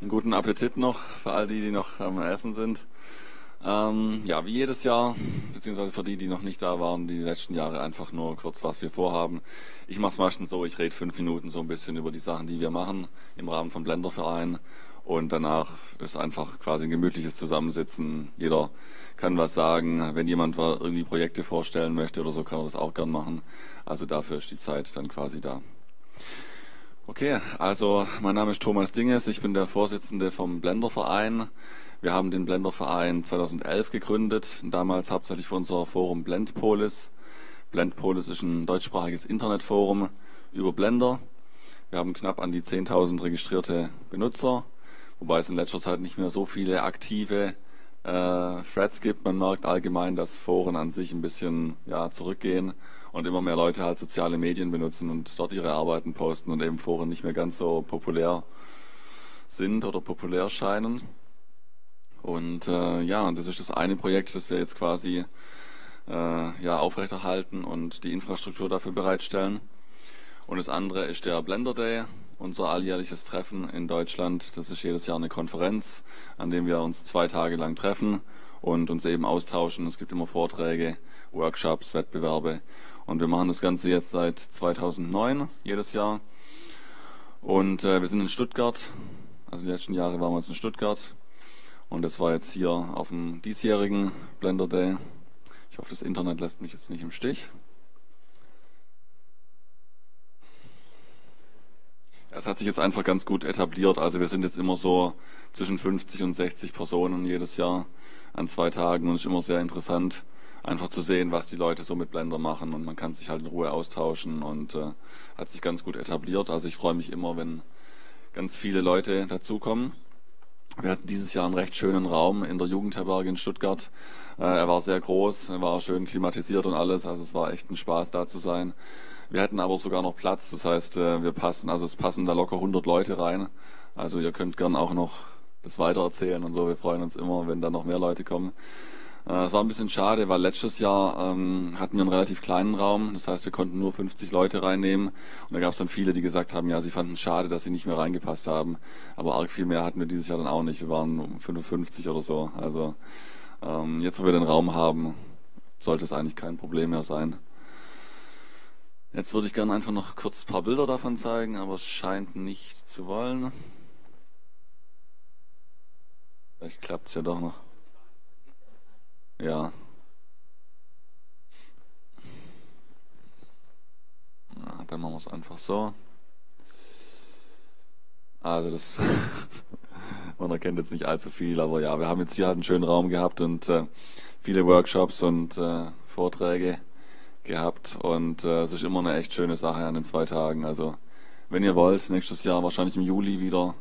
Einen guten Appetit noch für all die, die noch am Essen sind. Ähm, ja, wie jedes Jahr, beziehungsweise für die, die noch nicht da waren, die letzten Jahre einfach nur kurz, was wir vorhaben. Ich mache es meistens so, ich rede fünf Minuten so ein bisschen über die Sachen, die wir machen im Rahmen vom Blenderverein. Und danach ist einfach quasi ein gemütliches Zusammensitzen. Jeder kann was sagen. Wenn jemand irgendwie Projekte vorstellen möchte oder so, kann er das auch gern machen. Also dafür ist die Zeit dann quasi da. Okay, also mein Name ist Thomas Dinges, ich bin der Vorsitzende vom Blenderverein. Wir haben den Blenderverein 2011 gegründet, damals hauptsächlich für unser Forum Blendpolis. Blendpolis ist ein deutschsprachiges Internetforum über Blender. Wir haben knapp an die 10.000 registrierte Benutzer, wobei es in letzter Zeit nicht mehr so viele aktive äh, Threads gibt. Man merkt allgemein, dass Foren an sich ein bisschen ja, zurückgehen und immer mehr Leute halt soziale Medien benutzen und dort ihre Arbeiten posten und eben Foren nicht mehr ganz so populär sind oder populär scheinen. Und äh, ja, das ist das eine Projekt, das wir jetzt quasi äh, ja, aufrechterhalten und die Infrastruktur dafür bereitstellen. Und das andere ist der Blender Day, unser alljährliches Treffen in Deutschland. Das ist jedes Jahr eine Konferenz, an dem wir uns zwei Tage lang treffen und uns eben austauschen. Es gibt immer Vorträge, Workshops, Wettbewerbe und wir machen das Ganze jetzt seit 2009, jedes Jahr. Und äh, wir sind in Stuttgart. Also die letzten Jahre waren wir jetzt in Stuttgart. Und das war jetzt hier auf dem diesjährigen Blender Day. Ich hoffe, das Internet lässt mich jetzt nicht im Stich. Es hat sich jetzt einfach ganz gut etabliert. Also wir sind jetzt immer so zwischen 50 und 60 Personen jedes Jahr an zwei Tagen und es ist immer sehr interessant, einfach zu sehen, was die Leute so mit Blender machen und man kann sich halt in Ruhe austauschen und äh, hat sich ganz gut etabliert. Also ich freue mich immer, wenn ganz viele Leute dazukommen. Wir hatten dieses Jahr einen recht schönen Raum in der Jugendherberge in Stuttgart. Äh, er war sehr groß, er war schön klimatisiert und alles, also es war echt ein Spaß da zu sein. Wir hätten aber sogar noch Platz, das heißt, äh, wir passen, also es passen da locker 100 Leute rein. Also ihr könnt gern auch noch das weitererzählen und so. Wir freuen uns immer, wenn da noch mehr Leute kommen. Äh, es war ein bisschen schade, weil letztes Jahr ähm, hatten wir einen relativ kleinen Raum. Das heißt, wir konnten nur 50 Leute reinnehmen. Und da gab es dann viele, die gesagt haben, ja, sie fanden es schade, dass sie nicht mehr reingepasst haben. Aber arg viel mehr hatten wir dieses Jahr dann auch nicht. Wir waren um 55 oder so. Also ähm, jetzt, wo wir den Raum haben, sollte es eigentlich kein Problem mehr sein. Jetzt würde ich gerne einfach noch kurz ein paar Bilder davon zeigen, aber es scheint nicht zu wollen. Vielleicht klappt es ja doch noch. Ja. ja dann machen wir es einfach so. Also das, man erkennt jetzt nicht allzu viel, aber ja, wir haben jetzt hier halt einen schönen Raum gehabt und äh, viele Workshops und äh, Vorträge gehabt und äh, es ist immer eine echt schöne Sache an den zwei Tagen. Also wenn ihr wollt, nächstes Jahr wahrscheinlich im Juli wieder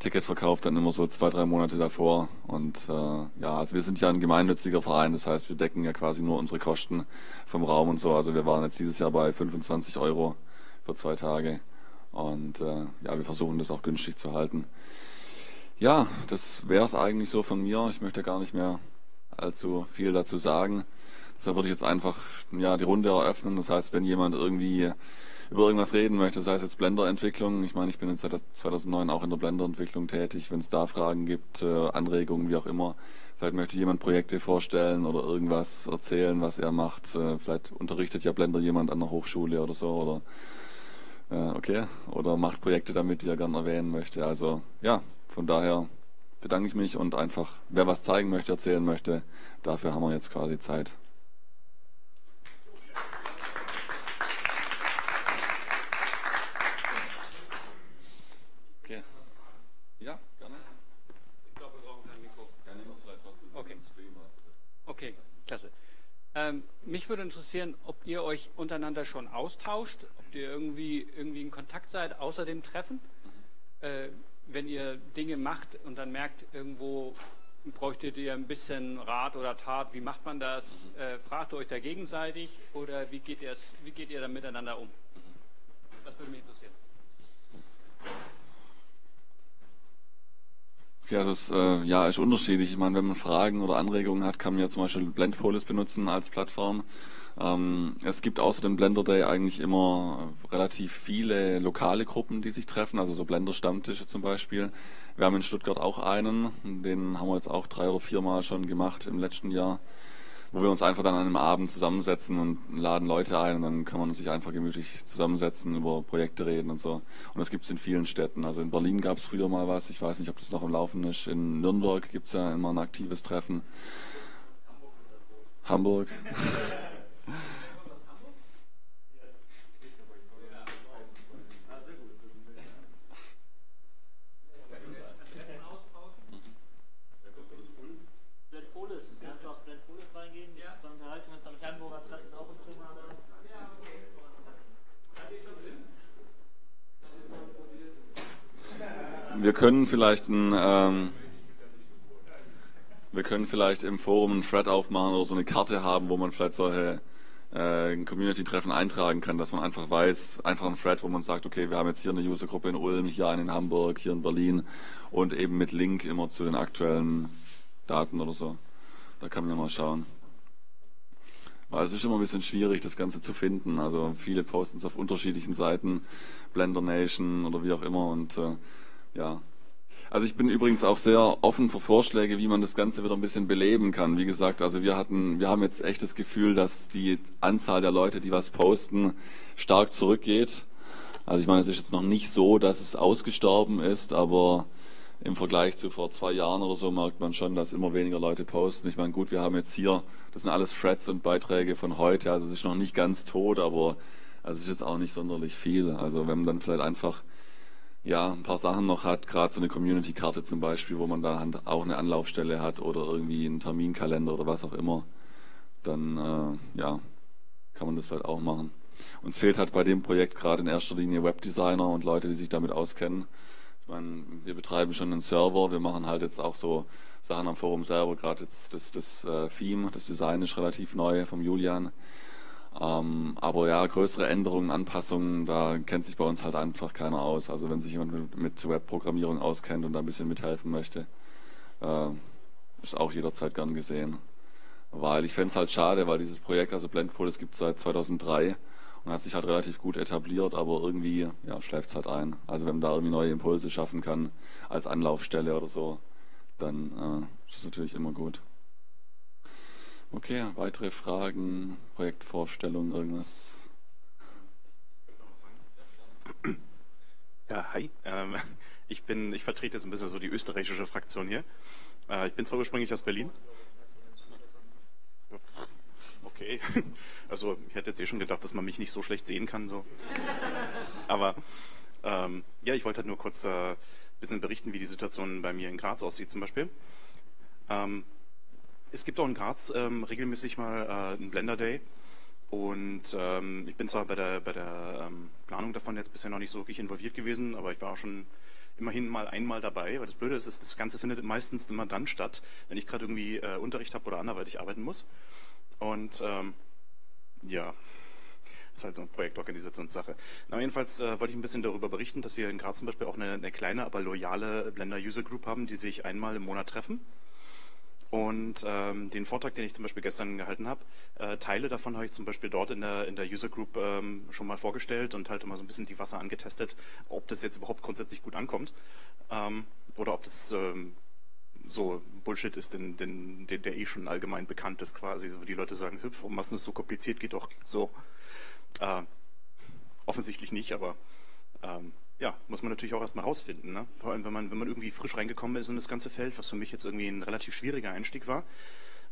Ticketverkauf dann immer so zwei, drei Monate davor. Und äh, ja, also wir sind ja ein gemeinnütziger Verein, das heißt, wir decken ja quasi nur unsere Kosten vom Raum und so. Also wir waren jetzt dieses Jahr bei 25 Euro für zwei Tage. Und äh, ja, wir versuchen das auch günstig zu halten. Ja, das wäre es eigentlich so von mir. Ich möchte gar nicht mehr allzu viel dazu sagen. Deshalb würde ich jetzt einfach ja, die Runde eröffnen. Das heißt, wenn jemand irgendwie über irgendwas reden möchte, sei es jetzt Blender-Entwicklung. Ich meine, ich bin jetzt seit 2009 auch in der Blender-Entwicklung tätig. Wenn es da Fragen gibt, äh, Anregungen, wie auch immer, vielleicht möchte jemand Projekte vorstellen oder irgendwas erzählen, was er macht. Äh, vielleicht unterrichtet ja Blender jemand an der Hochschule oder so oder äh, okay, oder macht Projekte damit, die er gerne erwähnen möchte. Also ja, von daher bedanke ich mich und einfach, wer was zeigen möchte, erzählen möchte, dafür haben wir jetzt quasi Zeit. Ähm, mich würde interessieren, ob ihr euch untereinander schon austauscht, ob ihr irgendwie, irgendwie in Kontakt seid, außer dem Treffen. Äh, wenn ihr Dinge macht und dann merkt, irgendwo bräuchtet ihr ein bisschen Rat oder Tat, wie macht man das? Äh, fragt ihr euch da gegenseitig oder wie geht, wie geht ihr da miteinander um? Das würde mich interessieren. Also es äh, ja, ist unterschiedlich. Ich meine, wenn man Fragen oder Anregungen hat, kann man ja zum Beispiel Blendpolis benutzen als Plattform. Ähm, es gibt außer dem Blender Day eigentlich immer relativ viele lokale Gruppen, die sich treffen, also so Blender-Stammtische zum Beispiel. Wir haben in Stuttgart auch einen, den haben wir jetzt auch drei oder viermal schon gemacht im letzten Jahr wo wir uns einfach dann an einem Abend zusammensetzen und laden Leute ein und dann kann man sich einfach gemütlich zusammensetzen, über Projekte reden und so. Und das gibt es in vielen Städten. Also in Berlin gab es früher mal was, ich weiß nicht, ob das noch im Laufen ist. In Nürnberg gibt es ja immer ein aktives Treffen. Hamburg. wir können vielleicht ein, ähm, wir können vielleicht im Forum einen Thread aufmachen oder so eine Karte haben, wo man vielleicht solche äh, Community-Treffen eintragen kann, dass man einfach weiß, einfach ein Thread, wo man sagt, okay, wir haben jetzt hier eine Usergruppe in Ulm, hier eine in Hamburg, hier in Berlin und eben mit Link immer zu den aktuellen Daten oder so. Da kann man ja mal schauen. Weil es ist immer ein bisschen schwierig, das Ganze zu finden. Also viele posten es auf unterschiedlichen Seiten, Blender Nation oder wie auch immer und äh, ja. Also ich bin übrigens auch sehr offen für Vorschläge, wie man das Ganze wieder ein bisschen beleben kann. Wie gesagt, also wir hatten, wir haben jetzt echt das Gefühl, dass die Anzahl der Leute, die was posten, stark zurückgeht. Also ich meine, es ist jetzt noch nicht so, dass es ausgestorben ist, aber im Vergleich zu vor zwei Jahren oder so merkt man schon, dass immer weniger Leute posten. Ich meine, gut, wir haben jetzt hier, das sind alles Threads und Beiträge von heute, also es ist noch nicht ganz tot, aber es ist jetzt auch nicht sonderlich viel. Also wenn man dann vielleicht einfach ja, ein paar Sachen noch hat, gerade so eine Community-Karte zum Beispiel, wo man da auch eine Anlaufstelle hat oder irgendwie einen Terminkalender oder was auch immer, dann äh, ja, kann man das vielleicht auch machen. Uns fehlt halt bei dem Projekt gerade in erster Linie Webdesigner und Leute, die sich damit auskennen. Ich meine, wir betreiben schon einen Server, wir machen halt jetzt auch so Sachen am Forum selber, gerade jetzt das, das äh, Theme, das Design ist relativ neu vom Julian. Ähm, aber ja, größere Änderungen, Anpassungen, da kennt sich bei uns halt einfach keiner aus. Also wenn sich jemand mit, mit Webprogrammierung auskennt und da ein bisschen mithelfen möchte, äh, ist auch jederzeit gern gesehen. Weil ich fände es halt schade, weil dieses Projekt, also Blendpool, es gibt seit 2003 und hat sich halt relativ gut etabliert, aber irgendwie ja, schläft es halt ein. Also wenn man da irgendwie neue Impulse schaffen kann als Anlaufstelle oder so, dann äh, ist das natürlich immer gut. Okay, weitere Fragen, Projektvorstellungen, irgendwas? Ja, hi. Ähm, ich bin, ich vertrete jetzt ein bisschen so die österreichische Fraktion hier. Äh, ich bin zwar ursprünglich aus Berlin. Okay. Also ich hätte jetzt eh schon gedacht, dass man mich nicht so schlecht sehen kann. So. Aber ähm, ja, ich wollte halt nur kurz ein äh, bisschen berichten, wie die Situation bei mir in Graz aussieht zum Beispiel. Ähm, es gibt auch in Graz ähm, regelmäßig mal äh, einen Blender Day. Und ähm, ich bin zwar bei der, bei der ähm, Planung davon jetzt bisher noch nicht so wirklich involviert gewesen, aber ich war auch schon immerhin mal einmal dabei, weil das Blöde ist, das Ganze findet meistens immer dann statt, wenn ich gerade irgendwie äh, Unterricht habe oder anderweitig arbeiten muss. Und ähm, ja, ist halt so eine Projektorganisationssache. Na, jedenfalls äh, wollte ich ein bisschen darüber berichten, dass wir in Graz zum Beispiel auch eine, eine kleine, aber loyale Blender User Group haben, die sich einmal im Monat treffen und ähm, den Vortrag, den ich zum Beispiel gestern gehalten habe, äh, Teile davon habe ich zum Beispiel dort in der, in der User Group ähm, schon mal vorgestellt und halt immer so ein bisschen die Wasser angetestet, ob das jetzt überhaupt grundsätzlich gut ankommt ähm, oder ob das ähm, so Bullshit ist, den, den, den, der eh schon allgemein bekannt ist quasi, wo die Leute sagen, hüpf, warum ist es so kompliziert, geht doch so. Äh, offensichtlich nicht, aber ähm, ja, muss man natürlich auch erstmal rausfinden. Ne? Vor allem, wenn man, wenn man irgendwie frisch reingekommen ist in das ganze Feld, was für mich jetzt irgendwie ein relativ schwieriger Einstieg war,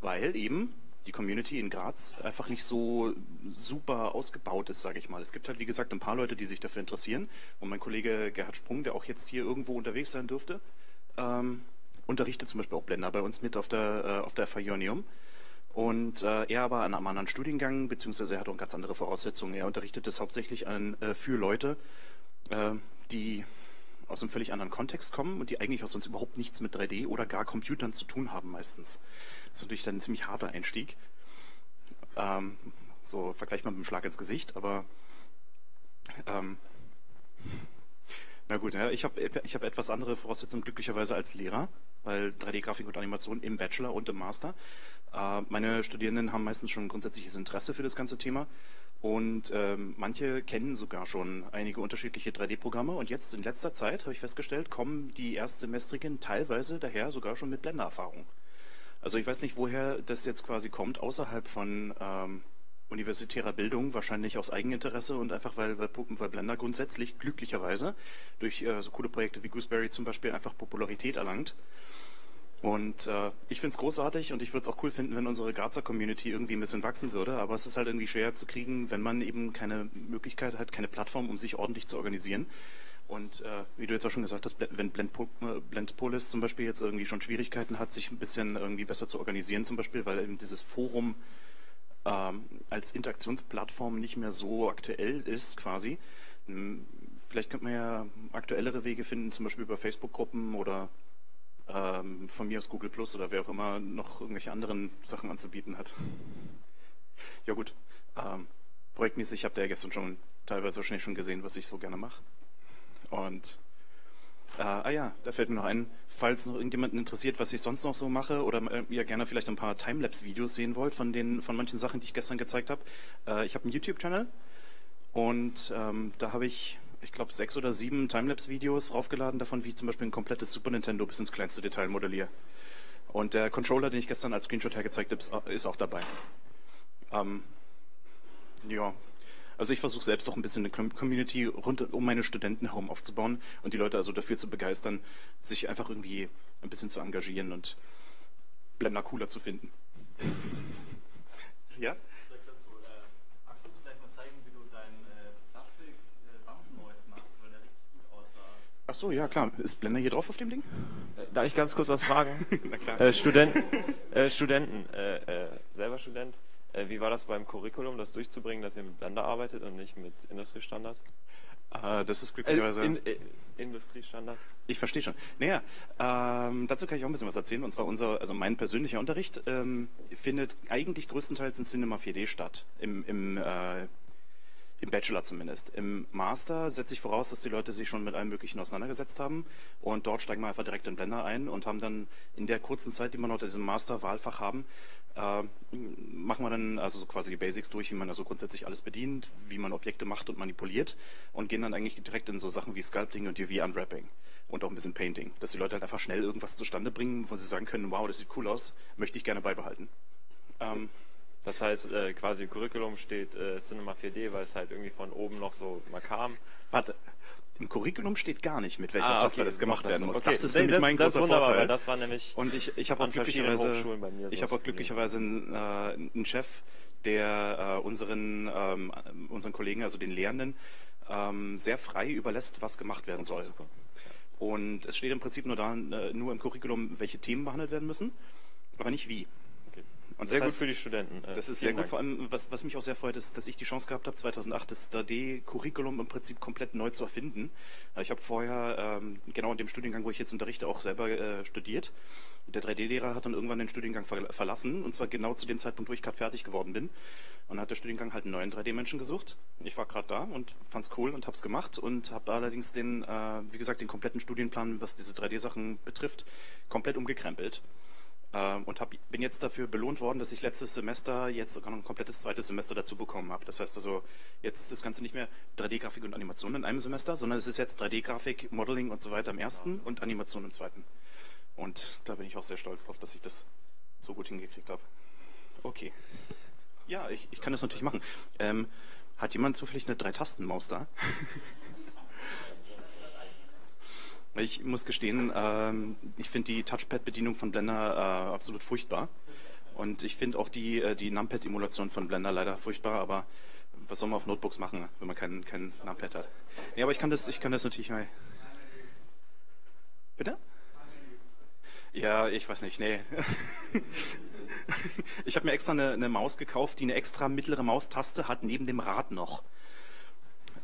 weil eben die Community in Graz einfach nicht so super ausgebaut ist, sage ich mal. Es gibt halt, wie gesagt, ein paar Leute, die sich dafür interessieren. Und mein Kollege Gerhard Sprung, der auch jetzt hier irgendwo unterwegs sein dürfte, ähm, unterrichtet zum Beispiel auch Blender bei uns mit auf der, äh, auf der Faionium. Und äh, er aber an einem anderen Studiengang, beziehungsweise er hat auch ganz andere Voraussetzungen. Er unterrichtet das hauptsächlich an, äh, für Leute, äh, die aus einem völlig anderen Kontext kommen und die eigentlich auch sonst überhaupt nichts mit 3D oder gar Computern zu tun haben meistens. Das ist natürlich dann ein ziemlich harter Einstieg. Ähm, so vergleichbar mit einem Schlag ins Gesicht, aber ähm, na gut, ja, ich habe ich hab etwas andere Voraussetzungen glücklicherweise als Lehrer. weil 3D-Grafik und Animation im Bachelor und im Master. Äh, meine Studierenden haben meistens schon ein grundsätzliches Interesse für das ganze Thema und ähm, manche kennen sogar schon einige unterschiedliche 3D-Programme und jetzt in letzter Zeit, habe ich festgestellt, kommen die Erstsemestrigen teilweise daher sogar schon mit Blender-Erfahrung. Also ich weiß nicht, woher das jetzt quasi kommt, außerhalb von ähm, universitärer Bildung, wahrscheinlich aus Eigeninteresse und einfach weil, weil, weil Blender grundsätzlich glücklicherweise durch äh, so coole Projekte wie Gooseberry zum Beispiel einfach Popularität erlangt. Und äh, ich finde es großartig und ich würde es auch cool finden, wenn unsere Grazer Community irgendwie ein bisschen wachsen würde. Aber es ist halt irgendwie schwer zu kriegen, wenn man eben keine Möglichkeit hat, keine Plattform, um sich ordentlich zu organisieren. Und äh, wie du jetzt auch schon gesagt hast, wenn Blendpolis zum Beispiel jetzt irgendwie schon Schwierigkeiten hat, sich ein bisschen irgendwie besser zu organisieren, zum Beispiel, weil eben dieses Forum ähm, als Interaktionsplattform nicht mehr so aktuell ist, quasi. Hm, vielleicht könnte man ja aktuellere Wege finden, zum Beispiel über Facebook-Gruppen oder ähm, von mir aus Google Plus oder wer auch immer noch irgendwelche anderen Sachen anzubieten hat. Ja gut, ähm, projektmäßig habt ihr ja gestern schon teilweise wahrscheinlich schon gesehen, was ich so gerne mache. Und äh, ah ja, da fällt mir noch ein, falls noch irgendjemanden interessiert, was ich sonst noch so mache oder äh, ihr gerne vielleicht ein paar Timelapse-Videos sehen wollt von den von manchen Sachen, die ich gestern gezeigt habe. Äh, ich habe einen YouTube-Channel und ähm, da habe ich, ich glaube, sechs oder sieben Timelapse-Videos raufgeladen, davon wie ich zum Beispiel ein komplettes Super Nintendo bis ins kleinste Detail modelliere. Und der Controller, den ich gestern als Screenshot hergezeigt habe, ist auch dabei. Ähm, ja, also ich versuche selbst auch ein bisschen eine Community rund um meine Studenten herum aufzubauen und die Leute also dafür zu begeistern, sich einfach irgendwie ein bisschen zu engagieren und Blender cooler zu finden. ja? Ach so, ja klar. Ist Blender hier drauf auf dem Ding? Äh, darf ich ganz kurz was fragen? Na klar. Äh, Studenten, äh, Studenten äh, äh, selber Student. Äh, wie war das beim Curriculum, das durchzubringen, dass ihr mit Blender arbeitet und nicht mit Industriestandard? Uh, das ist glücklicherweise. In, äh, Industriestandard? Ich verstehe schon. Naja, ähm, dazu kann ich auch ein bisschen was erzählen. Und zwar unser, also mein persönlicher Unterricht ähm, findet eigentlich größtenteils in Cinema 4D statt. Im, im äh, im Bachelor zumindest. Im Master setze ich voraus, dass die Leute sich schon mit allem Möglichen auseinandergesetzt haben und dort steigen wir einfach direkt in Blender ein und haben dann in der kurzen Zeit, die wir noch in diesem Master-Wahlfach haben, äh, machen wir dann also so quasi die Basics durch, wie man also grundsätzlich alles bedient, wie man Objekte macht und manipuliert und gehen dann eigentlich direkt in so Sachen wie Sculpting und UV-Unwrapping und auch ein bisschen Painting, dass die Leute halt einfach schnell irgendwas zustande bringen, wo sie sagen können, wow, das sieht cool aus, möchte ich gerne beibehalten. Ähm, das heißt, äh, quasi im Curriculum steht äh, Cinema 4D, weil es halt irgendwie von oben noch so mal kam. Warte, im Curriculum steht gar nicht, mit welcher ah, okay, Software das gemacht werden muss. Okay, das ist nämlich das, mein das großer wunderbar, Vorteil. Das war nämlich und ich, ich habe auch glücklicherweise, ich habe auch glücklicherweise einen, äh, einen Chef, der äh, unseren ähm, unseren Kollegen, also den Lehrenden, ähm, sehr frei überlässt, was gemacht werden soll. Und es steht im Prinzip nur da, äh, nur im Curriculum, welche Themen behandelt werden müssen, aber nicht wie. Und sehr heißt, gut für die Studenten. Äh, das ist sehr gut. Dank. Vor allem, was, was mich auch sehr freut, ist, dass ich die Chance gehabt habe, 2008 das 3D-Curriculum im Prinzip komplett neu zu erfinden. Äh, ich habe vorher ähm, genau in dem Studiengang, wo ich jetzt unterrichte, auch selber äh, studiert. Der 3D-Lehrer hat dann irgendwann den Studiengang ver verlassen, und zwar genau zu dem Zeitpunkt, wo ich gerade fertig geworden bin. Und hat der Studiengang halt einen neuen 3D-Menschen gesucht. Ich war gerade da und fand's cool und hab's gemacht und habe allerdings den, äh, wie gesagt, den kompletten Studienplan, was diese 3D-Sachen betrifft, komplett umgekrempelt. Ähm, und hab, bin jetzt dafür belohnt worden, dass ich letztes Semester jetzt sogar noch ein komplettes zweites Semester dazu bekommen habe. Das heißt also, jetzt ist das Ganze nicht mehr 3D-Grafik und Animation in einem Semester, sondern es ist jetzt 3D-Grafik, Modeling und so weiter im ersten und Animation im zweiten. Und da bin ich auch sehr stolz drauf, dass ich das so gut hingekriegt habe. Okay. Ja, ich, ich kann das natürlich machen. Ähm, hat jemand zufällig eine Drei-Tasten-Maus da? Ich muss gestehen, ähm, ich finde die Touchpad-Bedienung von Blender äh, absolut furchtbar. Und ich finde auch die, äh, die Numpad-Emulation von Blender leider furchtbar, aber was soll man auf Notebooks machen, wenn man kein, kein Numpad hat? Nee, aber ich kann das, ich kann das natürlich mal. Bitte? Ja, ich weiß nicht, nee. ich habe mir extra eine, eine Maus gekauft, die eine extra mittlere Maustaste hat neben dem Rad noch.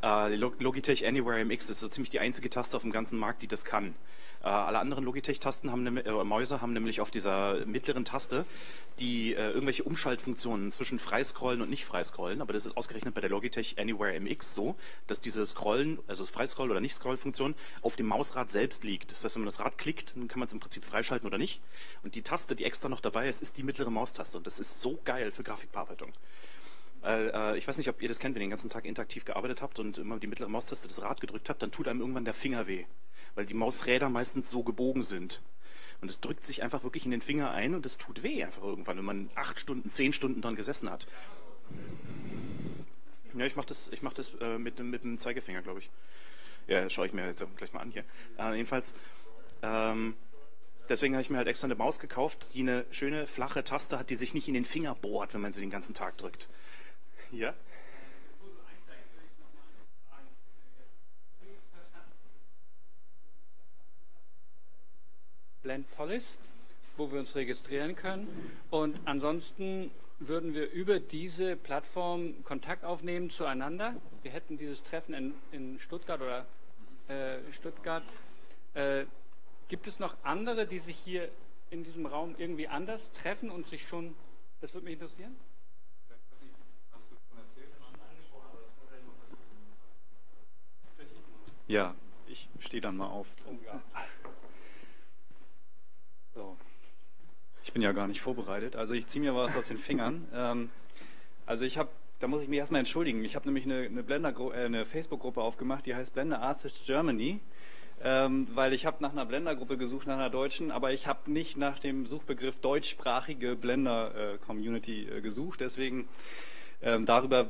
Äh, Logitech Anywhere MX ist so ziemlich die einzige Taste auf dem ganzen Markt, die das kann. Äh, alle anderen Logitech-Tasten haben äh, Mäuse haben nämlich auf dieser mittleren Taste die äh, irgendwelche Umschaltfunktionen zwischen Freiscrollen und nicht Freiscrollen. Aber das ist ausgerechnet bei der Logitech Anywhere MX so, dass diese Scrollen, also Freiscroll oder nicht Scroll-Funktion, auf dem Mausrad selbst liegt. Das heißt, wenn man das Rad klickt, dann kann man es im Prinzip freischalten oder nicht. Und die Taste, die extra noch dabei ist, ist die mittlere Maustaste. Und das ist so geil für Grafikbearbeitung. Äh, ich weiß nicht, ob ihr das kennt, wenn ihr den ganzen Tag interaktiv gearbeitet habt und immer die mittlere Maustaste das Rad gedrückt habt, dann tut einem irgendwann der Finger weh, weil die Mausräder meistens so gebogen sind. Und es drückt sich einfach wirklich in den Finger ein und es tut weh einfach irgendwann, wenn man acht Stunden, zehn Stunden dran gesessen hat. Ja, ich mache das, ich mach das äh, mit, mit dem Zeigefinger, glaube ich. Ja, schaue ich mir jetzt gleich mal an hier. Äh, jedenfalls, ähm, deswegen habe ich mir halt extra eine Maus gekauft, die eine schöne flache Taste hat, die sich nicht in den Finger bohrt, wenn man sie den ganzen Tag drückt. Ja? Blend Police, wo wir uns registrieren können. Und ansonsten würden wir über diese Plattform Kontakt aufnehmen zueinander. Wir hätten dieses Treffen in, in Stuttgart oder äh, Stuttgart. Äh, gibt es noch andere, die sich hier in diesem Raum irgendwie anders treffen und sich schon, das würde mich interessieren? Ja, ich stehe dann mal auf. So. Ich bin ja gar nicht vorbereitet, also ich ziehe mir was aus den Fingern. Ähm, also ich habe, da muss ich mich erstmal entschuldigen. Ich habe nämlich eine, eine, Blender, äh, eine Facebook-Gruppe aufgemacht, die heißt Blender Artist Germany. Ähm, weil ich habe nach einer Blender-Gruppe gesucht, nach einer deutschen, aber ich habe nicht nach dem Suchbegriff deutschsprachige Blender-Community äh, gesucht. Deswegen ähm, darüber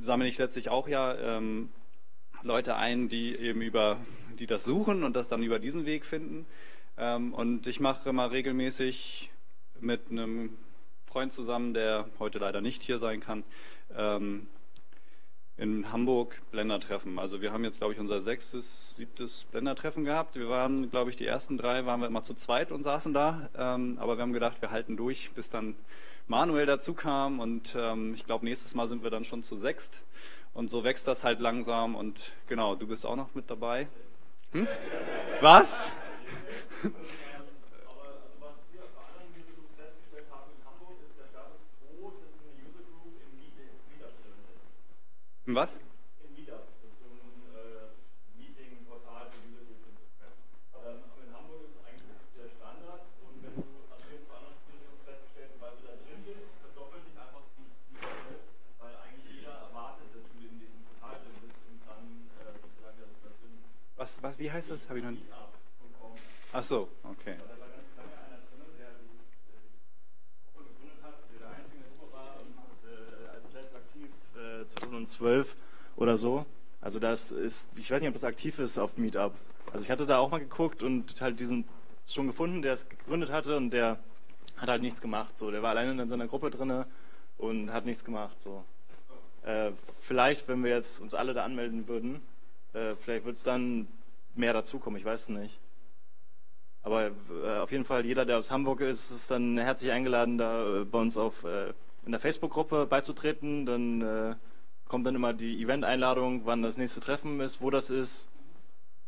sammle ich letztlich auch ja ähm, Leute ein, die eben über, die das suchen und das dann über diesen Weg finden. Ähm, und ich mache immer regelmäßig mit einem Freund zusammen, der heute leider nicht hier sein kann, ähm, in Hamburg Blendertreffen. Also wir haben jetzt, glaube ich, unser sechstes, siebtes Blendertreffen gehabt. Wir waren, glaube ich, die ersten drei waren wir immer zu zweit und saßen da. Ähm, aber wir haben gedacht, wir halten durch, bis dann Manuel dazu kam. Und ähm, ich glaube, nächstes Mal sind wir dann schon zu sechst. Und so wächst das halt langsam. Und genau, du bist auch noch mit dabei. Hm? Was? Was? Was, was, wie heißt das? Habe ich noch. Ach so, okay. Äh, 2012 oder so. Also das ist, ich weiß nicht, ob das aktiv ist auf Meetup. Also ich hatte da auch mal geguckt und halt diesen schon gefunden, der es gegründet hatte und der hat halt nichts gemacht. So, der war alleine in seiner Gruppe drinne und hat nichts gemacht. So, äh, vielleicht, wenn wir jetzt uns alle da anmelden würden, äh, vielleicht wird es dann mehr dazukommen, ich weiß es nicht. Aber äh, auf jeden Fall, jeder, der aus Hamburg ist, ist dann herzlich eingeladen, da äh, bei uns auf, äh, in der Facebook-Gruppe beizutreten. Dann äh, kommt dann immer die Event-Einladung, wann das nächste Treffen ist, wo das ist.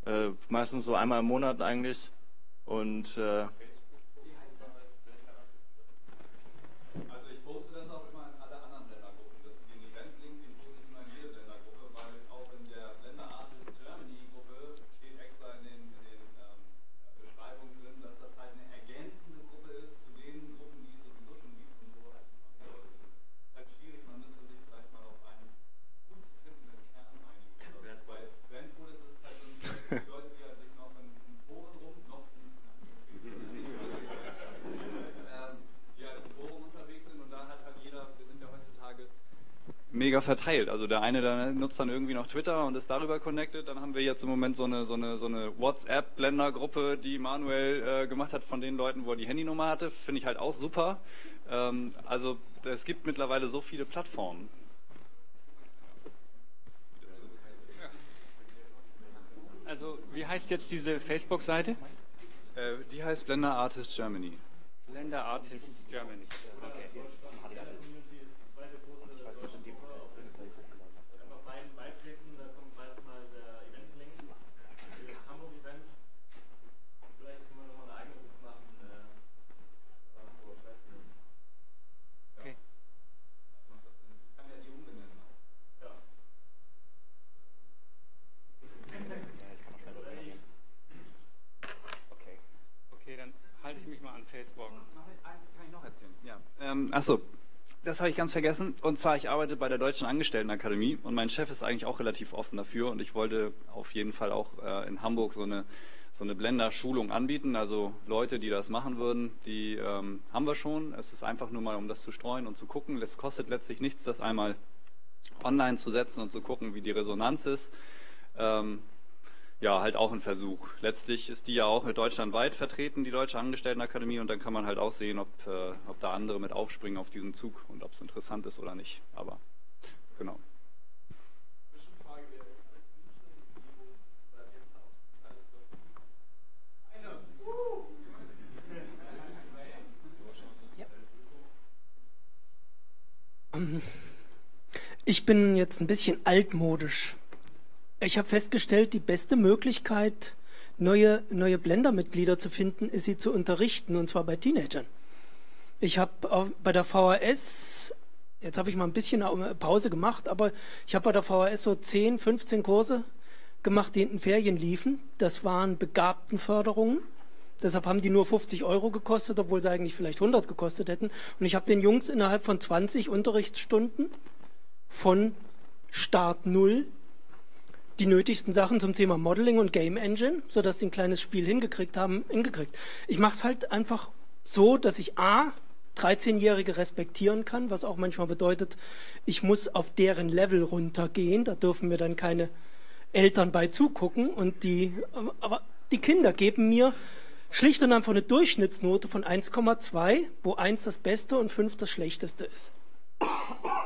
Äh, meistens so einmal im Monat eigentlich. Und äh, mega verteilt. Also der eine der nutzt dann irgendwie noch Twitter und ist darüber connected. Dann haben wir jetzt im Moment so eine, so eine, so eine WhatsApp-Blender-Gruppe, die Manuel äh, gemacht hat von den Leuten, wo er die Handynummer hatte. Finde ich halt auch super. Ähm, also es gibt mittlerweile so viele Plattformen. Also wie heißt jetzt diese Facebook-Seite? Äh, die heißt Blender Artist Germany. Blender Artist Germany. dich mal an Facebook. Eins kann ich noch erzählen. Ja. Ähm, achso, das habe ich ganz vergessen. Und zwar, ich arbeite bei der Deutschen Angestelltenakademie und mein Chef ist eigentlich auch relativ offen dafür. Und ich wollte auf jeden Fall auch äh, in Hamburg so eine, so eine Blender-Schulung anbieten. Also Leute, die das machen würden, die ähm, haben wir schon. Es ist einfach nur mal, um das zu streuen und zu gucken. Es kostet letztlich nichts, das einmal online zu setzen und zu gucken, wie die Resonanz ist. Ähm, ja, halt auch ein Versuch. Letztlich ist die ja auch deutschlandweit vertreten, die Deutsche Angestelltenakademie, und dann kann man halt auch sehen, ob, äh, ob da andere mit aufspringen auf diesen Zug und ob es interessant ist oder nicht. Aber genau. Ich bin jetzt ein bisschen altmodisch. Ich habe festgestellt, die beste Möglichkeit, neue, neue Blender-Mitglieder zu finden, ist sie zu unterrichten, und zwar bei Teenagern. Ich habe bei der VHS, jetzt habe ich mal ein bisschen Pause gemacht, aber ich habe bei der VHS so 10, 15 Kurse gemacht, die in den Ferien liefen. Das waren Begabtenförderungen. Deshalb haben die nur 50 Euro gekostet, obwohl sie eigentlich vielleicht 100 gekostet hätten. Und ich habe den Jungs innerhalb von 20 Unterrichtsstunden von Start Null die nötigsten Sachen zum Thema Modeling und Game Engine, sodass sie ein kleines Spiel hingekriegt haben, hingekriegt. Ich mache es halt einfach so, dass ich A, 13-Jährige respektieren kann, was auch manchmal bedeutet, ich muss auf deren Level runtergehen. Da dürfen mir dann keine Eltern bei zugucken. Und die, aber die Kinder geben mir schlicht und einfach eine Durchschnittsnote von 1,2, wo 1 das Beste und 5 das Schlechteste ist.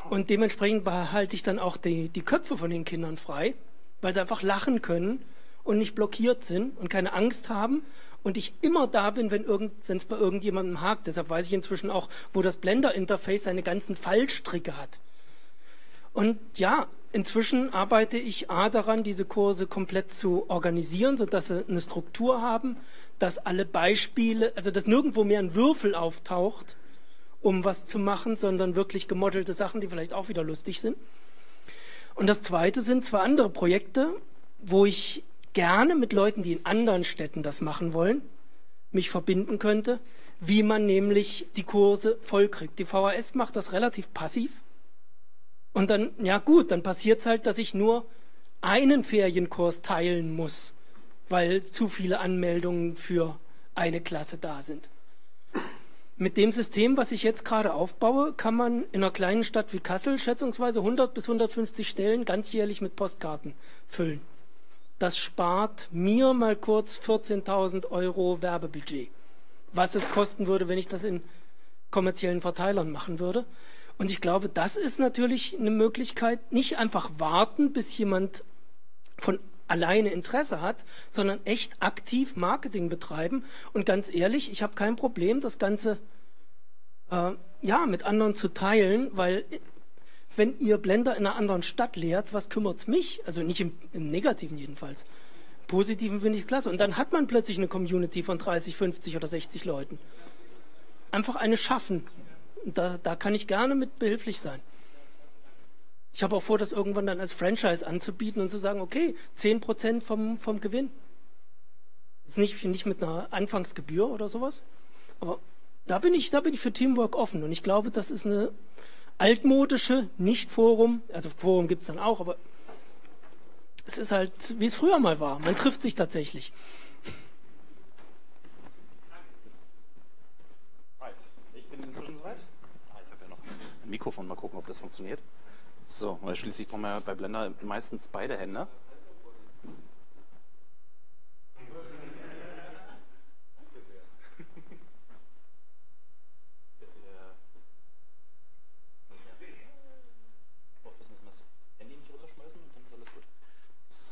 Und dementsprechend behalte ich dann auch die, die Köpfe von den Kindern frei weil sie einfach lachen können und nicht blockiert sind und keine Angst haben und ich immer da bin, wenn es bei irgendjemandem hakt. Deshalb weiß ich inzwischen auch, wo das Blender-Interface seine ganzen Fallstricke hat. Und ja, inzwischen arbeite ich A daran, diese Kurse komplett zu organisieren, sodass sie eine Struktur haben, dass alle Beispiele, also dass nirgendwo mehr ein Würfel auftaucht, um was zu machen, sondern wirklich gemodelte Sachen, die vielleicht auch wieder lustig sind. Und das Zweite sind zwei andere Projekte, wo ich gerne mit Leuten, die in anderen Städten das machen wollen, mich verbinden könnte, wie man nämlich die Kurse vollkriegt. Die VHS macht das relativ passiv. Und dann, ja gut, dann passiert es halt, dass ich nur einen Ferienkurs teilen muss, weil zu viele Anmeldungen für eine Klasse da sind. Mit dem System, was ich jetzt gerade aufbaue, kann man in einer kleinen Stadt wie Kassel schätzungsweise 100 bis 150 Stellen ganzjährlich mit Postkarten füllen. Das spart mir mal kurz 14.000 Euro Werbebudget, was es kosten würde, wenn ich das in kommerziellen Verteilern machen würde. Und ich glaube, das ist natürlich eine Möglichkeit, nicht einfach warten, bis jemand von alleine Interesse hat, sondern echt aktiv Marketing betreiben. Und ganz ehrlich, ich habe kein Problem, das Ganze äh, ja mit anderen zu teilen, weil wenn ihr Blender in einer anderen Stadt lehrt, was kümmert es mich? Also nicht im, im Negativen jedenfalls. Im Positiven finde ich klasse. Und dann hat man plötzlich eine Community von 30, 50 oder 60 Leuten. Einfach eine schaffen. Da, da kann ich gerne mit behilflich sein. Ich habe auch vor, das irgendwann dann als Franchise anzubieten und zu sagen, okay, 10% vom, vom Gewinn. Jetzt nicht, nicht mit einer Anfangsgebühr oder sowas, aber da bin ich, da bin ich für Teamwork offen und ich glaube, das ist eine altmodische, nicht Forum, also Forum gibt es dann auch, aber es ist halt, wie es früher mal war. Man trifft sich tatsächlich. Ich bin inzwischen soweit. Ah, ich habe ja noch ein Mikrofon, mal gucken, ob das funktioniert. So, weil schließlich brauchen wir bei Blender meistens beide Hände.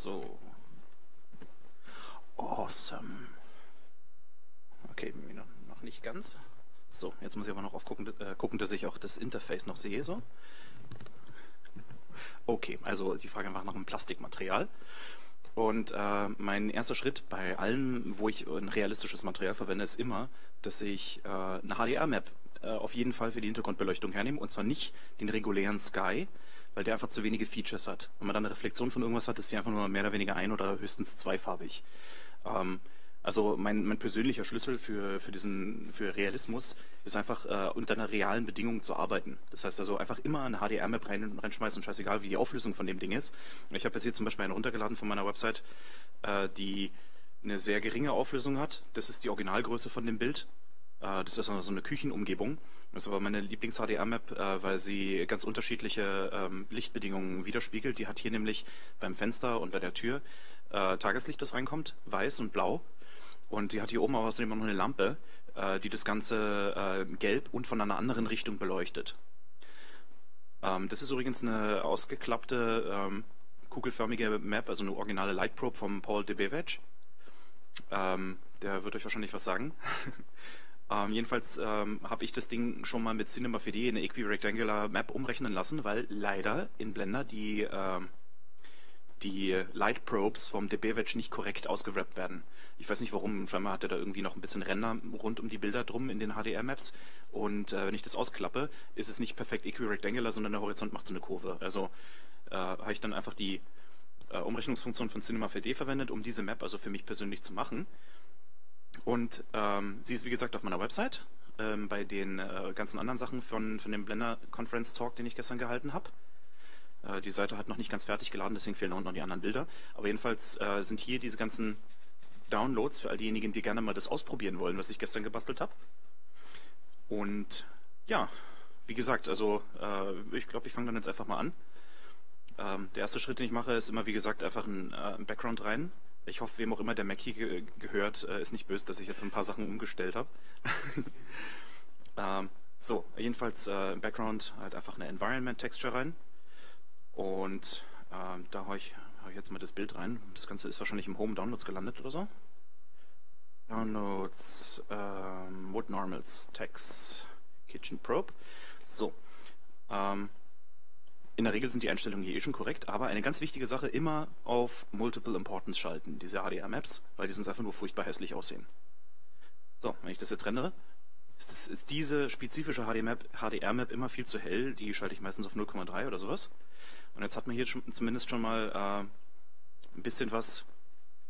So. Awesome. Okay, noch nicht ganz. So, jetzt muss ich aber noch aufgucken, äh, gucken, dass ich auch das Interface noch sehe. So. Okay, also die Frage einfach nach einem Plastikmaterial. Und äh, mein erster Schritt bei allem, wo ich ein realistisches Material verwende, ist immer, dass ich äh, eine HDR-Map äh, auf jeden Fall für die Hintergrundbeleuchtung hernehme. Und zwar nicht den regulären Sky, weil der einfach zu wenige Features hat. Wenn man dann eine Reflexion von irgendwas hat, ist die einfach nur mehr oder weniger ein- oder höchstens zweifarbig. Ähm, Also mein, mein persönlicher Schlüssel für, für diesen für Realismus ist einfach äh, unter einer realen Bedingung zu arbeiten. Das heißt also einfach immer eine HDR-Map rein, reinschmeißen, scheißegal wie die Auflösung von dem Ding ist. Ich habe jetzt hier zum Beispiel eine runtergeladen von meiner Website, äh, die eine sehr geringe Auflösung hat. Das ist die Originalgröße von dem Bild. Äh, das ist also so eine Küchenumgebung. Das ist aber meine Lieblings-HDR-Map, äh, weil sie ganz unterschiedliche ähm, Lichtbedingungen widerspiegelt. Die hat hier nämlich beim Fenster und bei der Tür äh, Tageslicht, das reinkommt, weiß und blau. Und die hat hier oben auch außerdem noch eine Lampe, äh, die das Ganze äh, gelb und von einer anderen Richtung beleuchtet. Ähm, das ist übrigens eine ausgeklappte, ähm, kugelförmige Map, also eine originale Light Probe vom Paul de Bevec. Ähm, der wird euch wahrscheinlich was sagen. Ähm, jedenfalls ähm, habe ich das Ding schon mal mit Cinema 4D in eine Equirectangular Map umrechnen lassen, weil leider in Blender die, ähm, die Light Probes vom DBVetch nicht korrekt ausgerappt werden. Ich weiß nicht warum, scheinbar hat er da irgendwie noch ein bisschen Ränder rund um die Bilder drum in den HDR-Maps und äh, wenn ich das ausklappe, ist es nicht perfekt Equirectangular, sondern der Horizont macht so eine Kurve. Also äh, habe ich dann einfach die äh, Umrechnungsfunktion von Cinema 4D verwendet, um diese Map also für mich persönlich zu machen. Und ähm, sie ist wie gesagt auf meiner Website, ähm, bei den äh, ganzen anderen Sachen von, von dem Blender Conference Talk, den ich gestern gehalten habe. Äh, die Seite hat noch nicht ganz fertig geladen, deswegen fehlen auch noch die anderen Bilder. Aber jedenfalls äh, sind hier diese ganzen Downloads für all diejenigen, die gerne mal das ausprobieren wollen, was ich gestern gebastelt habe. Und ja, wie gesagt, also äh, ich glaube, ich fange dann jetzt einfach mal an. Ähm, der erste Schritt, den ich mache, ist immer, wie gesagt, einfach ein, äh, ein Background rein. Ich hoffe, wem auch immer der Mac hier ge gehört, äh, ist nicht böse, dass ich jetzt ein paar Sachen umgestellt habe. ähm, so, jedenfalls äh, Background halt einfach eine Environment Texture rein. Und ähm, da habe ich, hau ich jetzt mal das Bild rein. Das Ganze ist wahrscheinlich im Home Downloads gelandet oder so. Downloads, ähm, Wood Normals, Text, Kitchen Probe. So. Ähm, in der Regel sind die Einstellungen hier eh schon korrekt, aber eine ganz wichtige Sache, immer auf Multiple Importance schalten, diese HDR-Maps, weil die sonst einfach nur furchtbar hässlich aussehen. So, wenn ich das jetzt rendere, ist, das, ist diese spezifische HDR-Map immer viel zu hell, die schalte ich meistens auf 0,3 oder sowas. Und jetzt hat man hier schon, zumindest schon mal äh, ein bisschen was,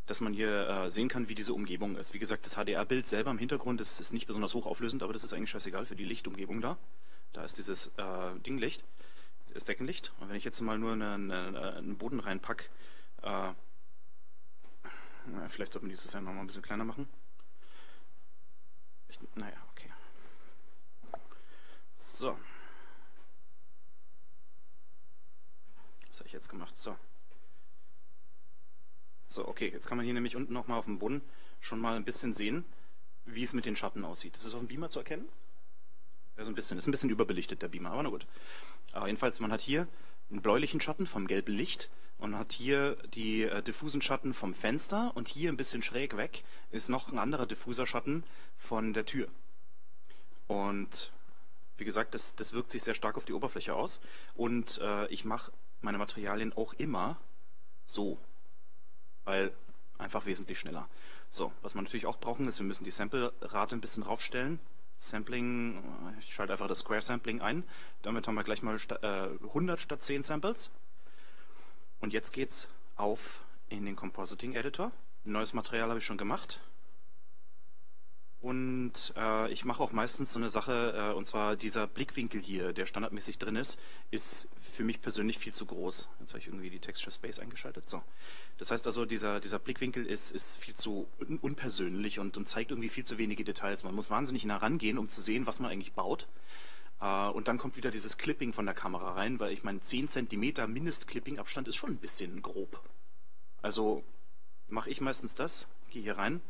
dass man hier äh, sehen kann, wie diese Umgebung ist. Wie gesagt, das HDR-Bild selber im Hintergrund ist, ist, nicht besonders hochauflösend, aber das ist eigentlich scheißegal für die Lichtumgebung da. Da ist dieses äh, Dinglicht ist Deckenlicht. Und wenn ich jetzt mal nur eine, eine, einen Boden reinpacke, äh, vielleicht sollte man dieses Jahr noch mal ein bisschen kleiner machen. Ich, naja, okay. So. Was habe ich jetzt gemacht? So. So, okay, jetzt kann man hier nämlich unten nochmal auf dem Boden schon mal ein bisschen sehen, wie es mit den Schatten aussieht. Das ist auf dem Beamer zu erkennen? Also ein bisschen, ist ein bisschen überbelichtet, der Beamer, aber na gut. Aber jedenfalls, man hat hier einen bläulichen Schatten vom gelben Licht und hat hier die äh, diffusen Schatten vom Fenster und hier ein bisschen schräg weg ist noch ein anderer diffuser Schatten von der Tür. Und wie gesagt, das, das wirkt sich sehr stark auf die Oberfläche aus. Und äh, ich mache meine Materialien auch immer so, weil einfach wesentlich schneller. So, was wir natürlich auch brauchen, ist, wir müssen die Sample-Rate ein bisschen raufstellen. Sampling, ich schalte einfach das Square Sampling ein. Damit haben wir gleich mal 100 äh, statt 10 Samples. Und jetzt geht's auf in den Compositing Editor. Ein neues Material habe ich schon gemacht. Und äh, ich mache auch meistens so eine Sache, äh, und zwar dieser Blickwinkel hier, der standardmäßig drin ist, ist für mich persönlich viel zu groß. Jetzt habe ich irgendwie die Texture Space eingeschaltet. So. Das heißt also, dieser, dieser Blickwinkel ist, ist viel zu un unpersönlich und, und zeigt irgendwie viel zu wenige Details. Man muss wahnsinnig nah rangehen, um zu sehen, was man eigentlich baut. Äh, und dann kommt wieder dieses Clipping von der Kamera rein, weil ich meine, 10 cm Mindest-Clipping-Abstand ist schon ein bisschen grob. Also mache ich meistens das, gehe hier rein,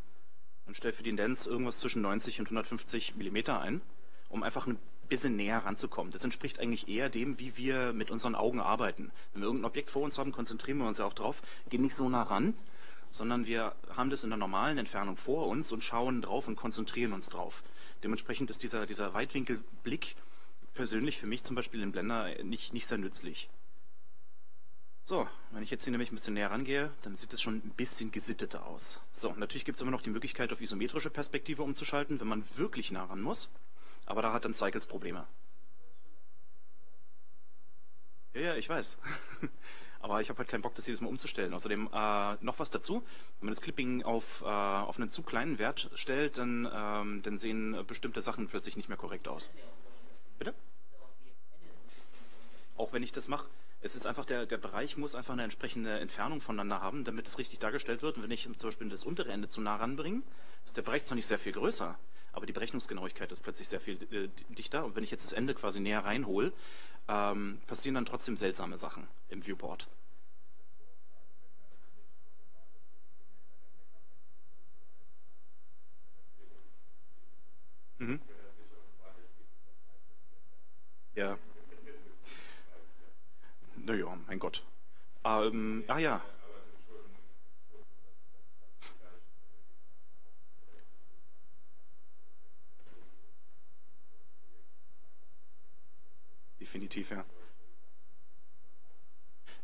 und stelle für die Lens irgendwas zwischen 90 und 150 Millimeter ein, um einfach ein bisschen näher ranzukommen. Das entspricht eigentlich eher dem, wie wir mit unseren Augen arbeiten. Wenn wir irgendein Objekt vor uns haben, konzentrieren wir uns ja auch drauf, gehen nicht so nah ran, sondern wir haben das in der normalen Entfernung vor uns und schauen drauf und konzentrieren uns drauf. Dementsprechend ist dieser, dieser Weitwinkelblick persönlich für mich zum Beispiel in Blender nicht, nicht sehr nützlich. So, wenn ich jetzt hier nämlich ein bisschen näher rangehe, dann sieht es schon ein bisschen gesitteter aus. So, natürlich gibt es immer noch die Möglichkeit, auf isometrische Perspektive umzuschalten, wenn man wirklich nah ran muss. Aber da hat dann Cycles Probleme. Ja, ja, ich weiß. Aber ich habe halt keinen Bock, das jedes Mal umzustellen. Außerdem äh, noch was dazu. Wenn man das Clipping auf, äh, auf einen zu kleinen Wert stellt, dann, ähm, dann sehen bestimmte Sachen plötzlich nicht mehr korrekt aus. Bitte? Auch wenn ich das mache. Es ist einfach, der, der Bereich muss einfach eine entsprechende Entfernung voneinander haben, damit es richtig dargestellt wird. Und wenn ich zum Beispiel das untere Ende zu nah ranbringe, ist der Bereich zwar nicht sehr viel größer, aber die Berechnungsgenauigkeit ist plötzlich sehr viel äh, dichter. Und wenn ich jetzt das Ende quasi näher reinhole, ähm, passieren dann trotzdem seltsame Sachen im Viewport. Mhm. Ja. Naja, mein Gott. Ähm, ah ja, definitiv, ja.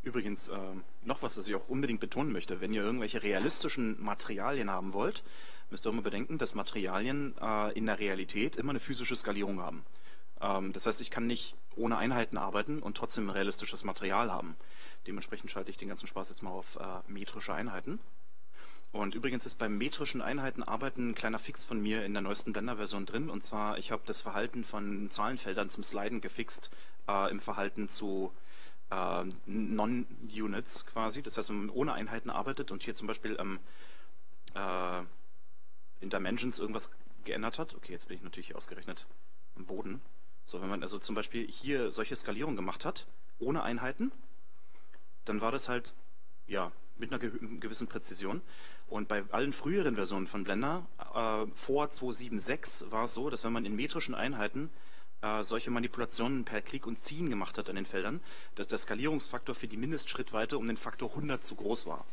Übrigens, äh, noch was, was ich auch unbedingt betonen möchte. Wenn ihr irgendwelche realistischen Materialien haben wollt, müsst ihr immer bedenken, dass Materialien äh, in der Realität immer eine physische Skalierung haben. Ähm, das heißt, ich kann nicht ohne Einheiten arbeiten und trotzdem realistisches Material haben. Dementsprechend schalte ich den ganzen Spaß jetzt mal auf äh, metrische Einheiten. Und übrigens ist beim metrischen Einheiten arbeiten ein kleiner Fix von mir in der neuesten Blender-Version drin. Und zwar, ich habe das Verhalten von Zahlenfeldern zum Sliden gefixt äh, im Verhalten zu äh, Non-Units quasi. Das heißt, wenn man ohne Einheiten arbeitet und hier zum Beispiel ähm, äh, in Dimensions irgendwas geändert hat. Okay, jetzt bin ich natürlich ausgerechnet am Boden. So, wenn man also zum Beispiel hier solche Skalierung gemacht hat, ohne Einheiten, dann war das halt, ja, mit einer gewissen Präzision. Und bei allen früheren Versionen von Blender, äh, vor 276, war es so, dass wenn man in metrischen Einheiten äh, solche Manipulationen per Klick und Ziehen gemacht hat an den Feldern, dass der Skalierungsfaktor für die Mindestschrittweite um den Faktor 100 zu groß war.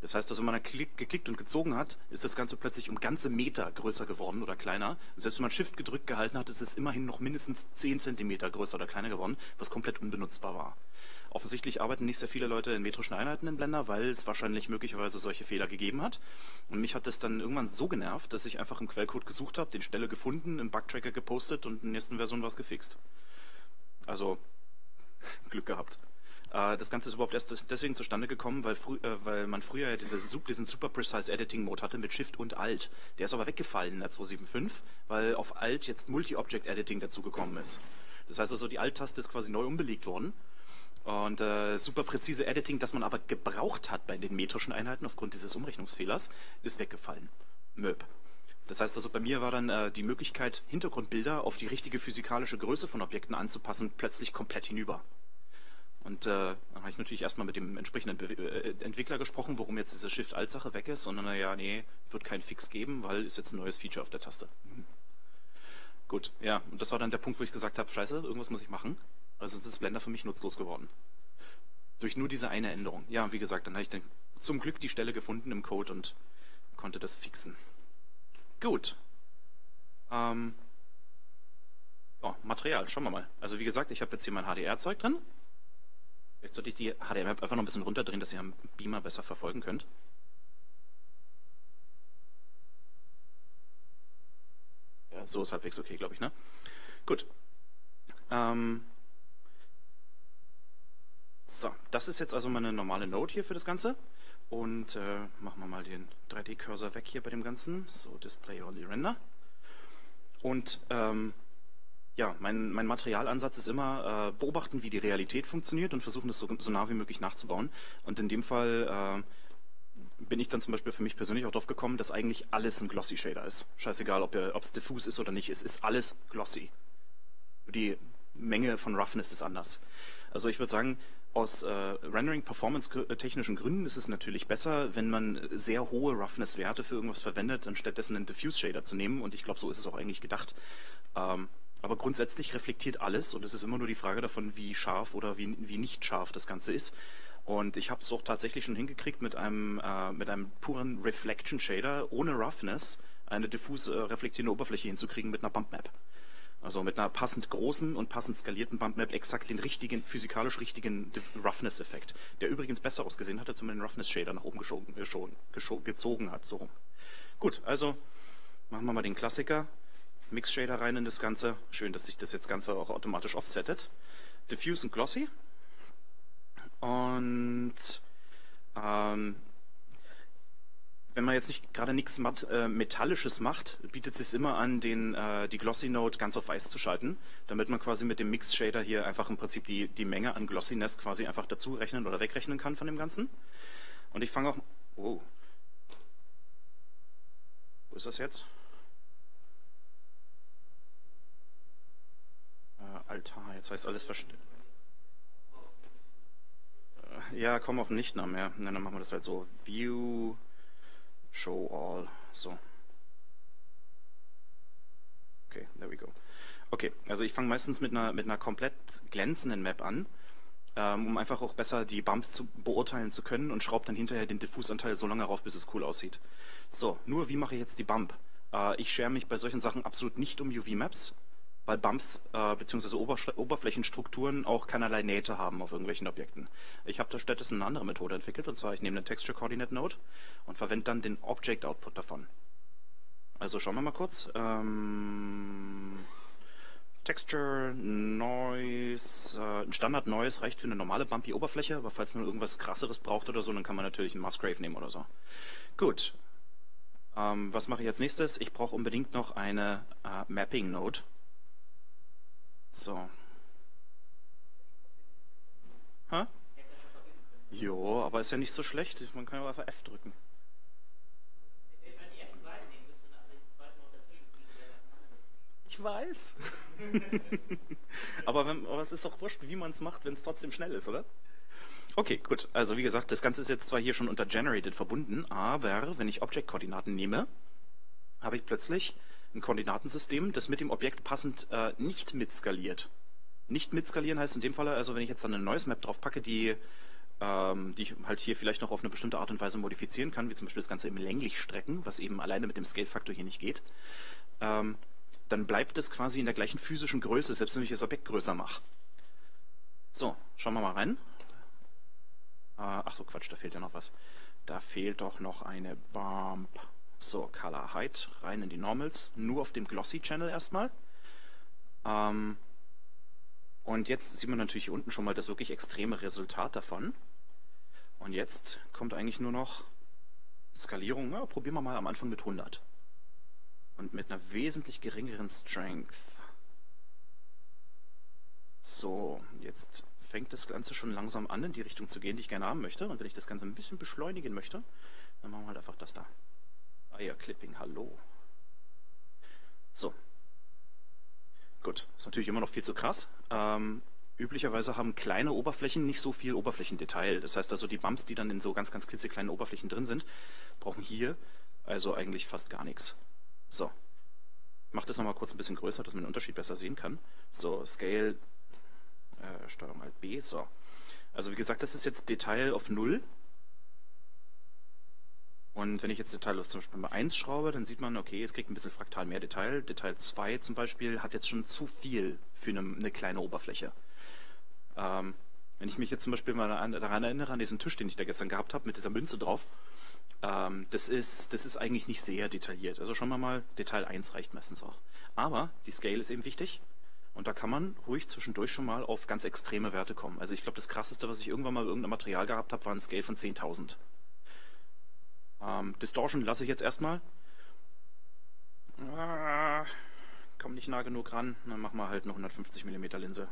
Das heißt, dass wenn man geklickt und gezogen hat, ist das Ganze plötzlich um ganze Meter größer geworden oder kleiner. Und selbst wenn man Shift gedrückt gehalten hat, ist es immerhin noch mindestens 10 Zentimeter größer oder kleiner geworden, was komplett unbenutzbar war. Offensichtlich arbeiten nicht sehr viele Leute in metrischen Einheiten in Blender, weil es wahrscheinlich möglicherweise solche Fehler gegeben hat. Und mich hat das dann irgendwann so genervt, dass ich einfach im Quellcode gesucht habe, den Stelle gefunden, im Bugtracker gepostet und in der nächsten Version was gefixt. Also Glück gehabt. Äh, das Ganze ist überhaupt erst deswegen zustande gekommen, weil, äh, weil man früher diese, diesen Super Precise Editing Mode hatte mit Shift und Alt. Der ist aber weggefallen in der 275, weil auf Alt jetzt Multi-Object Editing dazugekommen ist. Das heißt also, die Alt-Taste ist quasi neu umbelegt worden und äh, super präzise Editing, das man aber gebraucht hat bei den metrischen Einheiten aufgrund dieses Umrechnungsfehlers, ist weggefallen. Möb. Das heißt also, bei mir war dann äh, die Möglichkeit, Hintergrundbilder auf die richtige physikalische Größe von Objekten anzupassen, plötzlich komplett hinüber. Und äh, dann habe ich natürlich erstmal mit dem entsprechenden Be äh, Entwickler gesprochen, warum jetzt diese Shift-Alt-Sache weg ist. Und dann, naja, nee, wird kein Fix geben, weil ist jetzt ein neues Feature auf der Taste. Mhm. Gut, ja, und das war dann der Punkt, wo ich gesagt habe, scheiße, irgendwas muss ich machen. Also sonst ist Blender für mich nutzlos geworden. Durch nur diese eine Änderung. Ja, wie gesagt, dann habe ich dann zum Glück die Stelle gefunden im Code und konnte das fixen. Gut. Ähm, oh, Material, schauen wir mal. Also wie gesagt, ich habe jetzt hier mein HDR-Zeug drin. Jetzt sollte ich die HDR-Map einfach noch ein bisschen runterdrehen, dass ihr am Beamer besser verfolgen könnt. Ja, so ist halbwegs okay, glaube ich, ne? Gut. Ähm, so, das ist jetzt also meine normale Node hier für das Ganze. Und äh, machen wir mal den 3D-Cursor weg hier bei dem Ganzen. So, Display Only Render. Und ähm, ja, mein, mein Materialansatz ist immer äh, beobachten, wie die Realität funktioniert und versuchen, das so, so nah wie möglich nachzubauen. Und in dem Fall äh, bin ich dann zum Beispiel für mich persönlich auch drauf gekommen, dass eigentlich alles ein Glossy Shader ist. Scheißegal, ob es diffus ist oder nicht, es ist alles glossy. Die Menge von Roughness ist anders. Also ich würde sagen, aus äh, Rendering-Performance-technischen Gründen ist es natürlich besser, wenn man sehr hohe Roughness-Werte für irgendwas verwendet, anstatt dessen einen Diffuse-Shader zu nehmen. Und ich glaube, so ist es auch eigentlich gedacht. Ähm, aber grundsätzlich reflektiert alles und es ist immer nur die Frage davon, wie scharf oder wie, wie nicht scharf das Ganze ist. Und ich habe es auch tatsächlich schon hingekriegt, mit einem, äh, mit einem puren Reflection Shader ohne Roughness eine diffus äh, reflektierende Oberfläche hinzukriegen mit einer Bump Map. Also mit einer passend großen und passend skalierten Bumpmap exakt den richtigen, physikalisch richtigen Roughness-Effekt, der übrigens besser ausgesehen hat, als wenn man den Roughness-Shader nach oben geschoben, geschoben, gezogen hat. So. Gut, also machen wir mal den Klassiker. Mix-Shader rein in das Ganze. Schön, dass sich das jetzt Ganze auch automatisch offsettet. Diffuse und Glossy. Und ähm, wenn man jetzt nicht gerade nichts äh, Metallisches macht, bietet es sich immer an, den, äh, die Glossy Node ganz auf weiß zu schalten, damit man quasi mit dem Mix Shader hier einfach im Prinzip die, die Menge an Glossiness quasi einfach dazu rechnen oder wegrechnen kann von dem Ganzen. Und ich fange auch. Oh. Wo ist das jetzt? Altar, jetzt heißt alles verstehen. Äh, ja, komm auf den Lichtnamen, ja. dann machen wir das halt so. View Show all. So. Okay, there we go. Okay, also ich fange meistens mit einer, mit einer komplett glänzenden Map an, ähm, um einfach auch besser die Bumps zu beurteilen zu können und schraube dann hinterher den Diffusanteil so lange rauf, bis es cool aussieht. So, nur wie mache ich jetzt die Bump? Äh, ich schere mich bei solchen Sachen absolut nicht um UV-Maps, weil Bumps äh, bzw. Oberflächenstrukturen auch keinerlei Nähte haben auf irgendwelchen Objekten. Ich habe da stattdessen eine andere Methode entwickelt, und zwar ich nehme eine Texture Coordinate Node und verwende dann den Object Output davon. Also schauen wir mal kurz. Ähm, Texture, Noise, äh, ein Standard Noise reicht für eine normale bumpy Oberfläche, aber falls man irgendwas krasseres braucht oder so, dann kann man natürlich einen Musgrave nehmen oder so. Gut. Ähm, was mache ich als nächstes? Ich brauche unbedingt noch eine äh, Mapping Node. So. Hä? Jo, aber ist ja nicht so schlecht. Man kann ja einfach F drücken. Ich weiß. aber, wenn, aber es ist doch wurscht, wie man es macht, wenn es trotzdem schnell ist, oder? Okay, gut. Also wie gesagt, das Ganze ist jetzt zwar hier schon unter Generated verbunden, aber wenn ich Object-Koordinaten nehme, habe ich plötzlich ein Koordinatensystem, das mit dem Objekt passend äh, nicht mitskaliert. Nicht mitskalieren heißt in dem Fall, also wenn ich jetzt dann eine neues Map drauf packe, die, ähm, die ich halt hier vielleicht noch auf eine bestimmte Art und Weise modifizieren kann, wie zum Beispiel das Ganze im länglich strecken, was eben alleine mit dem Scale-Faktor hier nicht geht, ähm, dann bleibt es quasi in der gleichen physischen Größe, selbst wenn ich das Objekt größer mache. So, schauen wir mal rein. Äh, ach so, Quatsch, da fehlt ja noch was. Da fehlt doch noch eine Bump. So, Color Height rein in die Normals, nur auf dem Glossy Channel erstmal. Ähm, und jetzt sieht man natürlich hier unten schon mal das wirklich extreme Resultat davon. Und jetzt kommt eigentlich nur noch Skalierung. Ja, probieren wir mal am Anfang mit 100. Und mit einer wesentlich geringeren Strength. So, jetzt fängt das Ganze schon langsam an, in die Richtung zu gehen, die ich gerne haben möchte. Und wenn ich das Ganze ein bisschen beschleunigen möchte, dann machen wir halt einfach das da. Eierclipping, hallo. So. Gut, ist natürlich immer noch viel zu krass. Ähm, üblicherweise haben kleine Oberflächen nicht so viel Oberflächendetail. Das heißt also, die Bumps, die dann in so ganz, ganz klitzekleinen Oberflächen drin sind, brauchen hier also eigentlich fast gar nichts. So. Ich mache das nochmal kurz ein bisschen größer, dass man den Unterschied besser sehen kann. So, Scale, äh, Steuerung Alt B, so. Also wie gesagt, das ist jetzt Detail auf 0. Und wenn ich jetzt Detail zum Beispiel bei 1 schraube, dann sieht man, okay, es kriegt ein bisschen fraktal mehr Detail. Detail 2 zum Beispiel hat jetzt schon zu viel für eine, eine kleine Oberfläche. Ähm, wenn ich mich jetzt zum Beispiel mal daran erinnere, an diesen Tisch, den ich da gestern gehabt habe, mit dieser Münze drauf, ähm, das, ist, das ist eigentlich nicht sehr detailliert. Also schauen wir mal, Detail 1 reicht meistens auch. Aber die Scale ist eben wichtig. Und da kann man ruhig zwischendurch schon mal auf ganz extreme Werte kommen. Also ich glaube, das krasseste, was ich irgendwann mal irgendein Material gehabt habe, war ein Scale von 10.000. Ähm, Distortion lasse ich jetzt erstmal. Ah, komm nicht nah genug ran. Dann machen wir halt eine 150 mm Linse.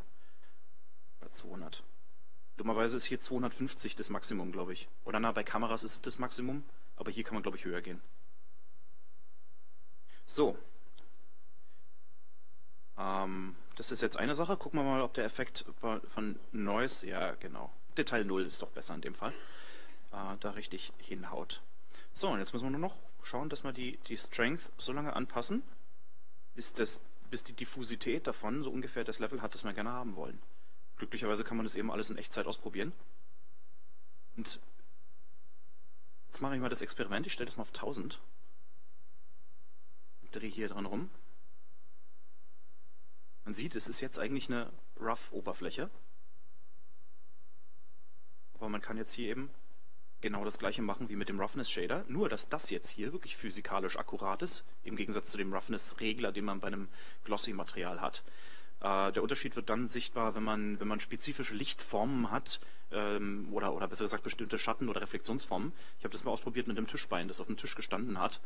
Bei 200. Dummerweise ist hier 250 das Maximum, glaube ich. Oder na, bei Kameras ist es das Maximum, aber hier kann man, glaube ich, höher gehen. So. Ähm, das ist jetzt eine Sache. Gucken wir mal, ob der Effekt von Noise, ja genau, Detail 0 ist doch besser in dem Fall, äh, da richtig hinhaut. So, und jetzt müssen wir nur noch schauen, dass wir die, die Strength so lange anpassen, bis, das, bis die Diffusität davon so ungefähr das Level hat, das wir gerne haben wollen. Glücklicherweise kann man das eben alles in Echtzeit ausprobieren. Und jetzt mache ich mal das Experiment. Ich stelle das mal auf 1000. Und drehe hier dran rum. Man sieht, es ist jetzt eigentlich eine Rough-Oberfläche. Aber man kann jetzt hier eben genau das gleiche machen wie mit dem Roughness Shader, nur dass das jetzt hier wirklich physikalisch akkurat ist, im Gegensatz zu dem Roughness Regler, den man bei einem Glossy Material hat. Äh, der Unterschied wird dann sichtbar, wenn man, wenn man spezifische Lichtformen hat ähm, oder, oder besser gesagt bestimmte Schatten- oder Reflexionsformen. Ich habe das mal ausprobiert mit einem Tischbein, das auf dem Tisch gestanden hat.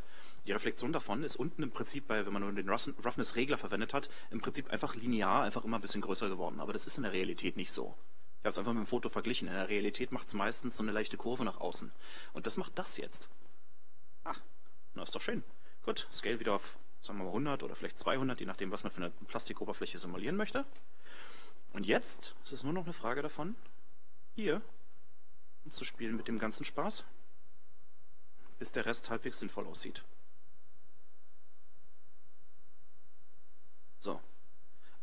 Die Reflexion davon ist unten im Prinzip, bei, wenn man nur den Roughness-Regler verwendet hat, im Prinzip einfach linear, einfach immer ein bisschen größer geworden. Aber das ist in der Realität nicht so. Ich habe es einfach mit dem Foto verglichen. In der Realität macht es meistens so eine leichte Kurve nach außen. Und das macht das jetzt. Ach, na ist doch schön. Gut, Scale wieder auf sagen wir mal 100 oder vielleicht 200, je nachdem, was man für eine Plastikoberfläche simulieren möchte. Und jetzt ist es nur noch eine Frage davon, hier zu spielen mit dem ganzen Spaß, bis der Rest halbwegs sinnvoll aussieht. So.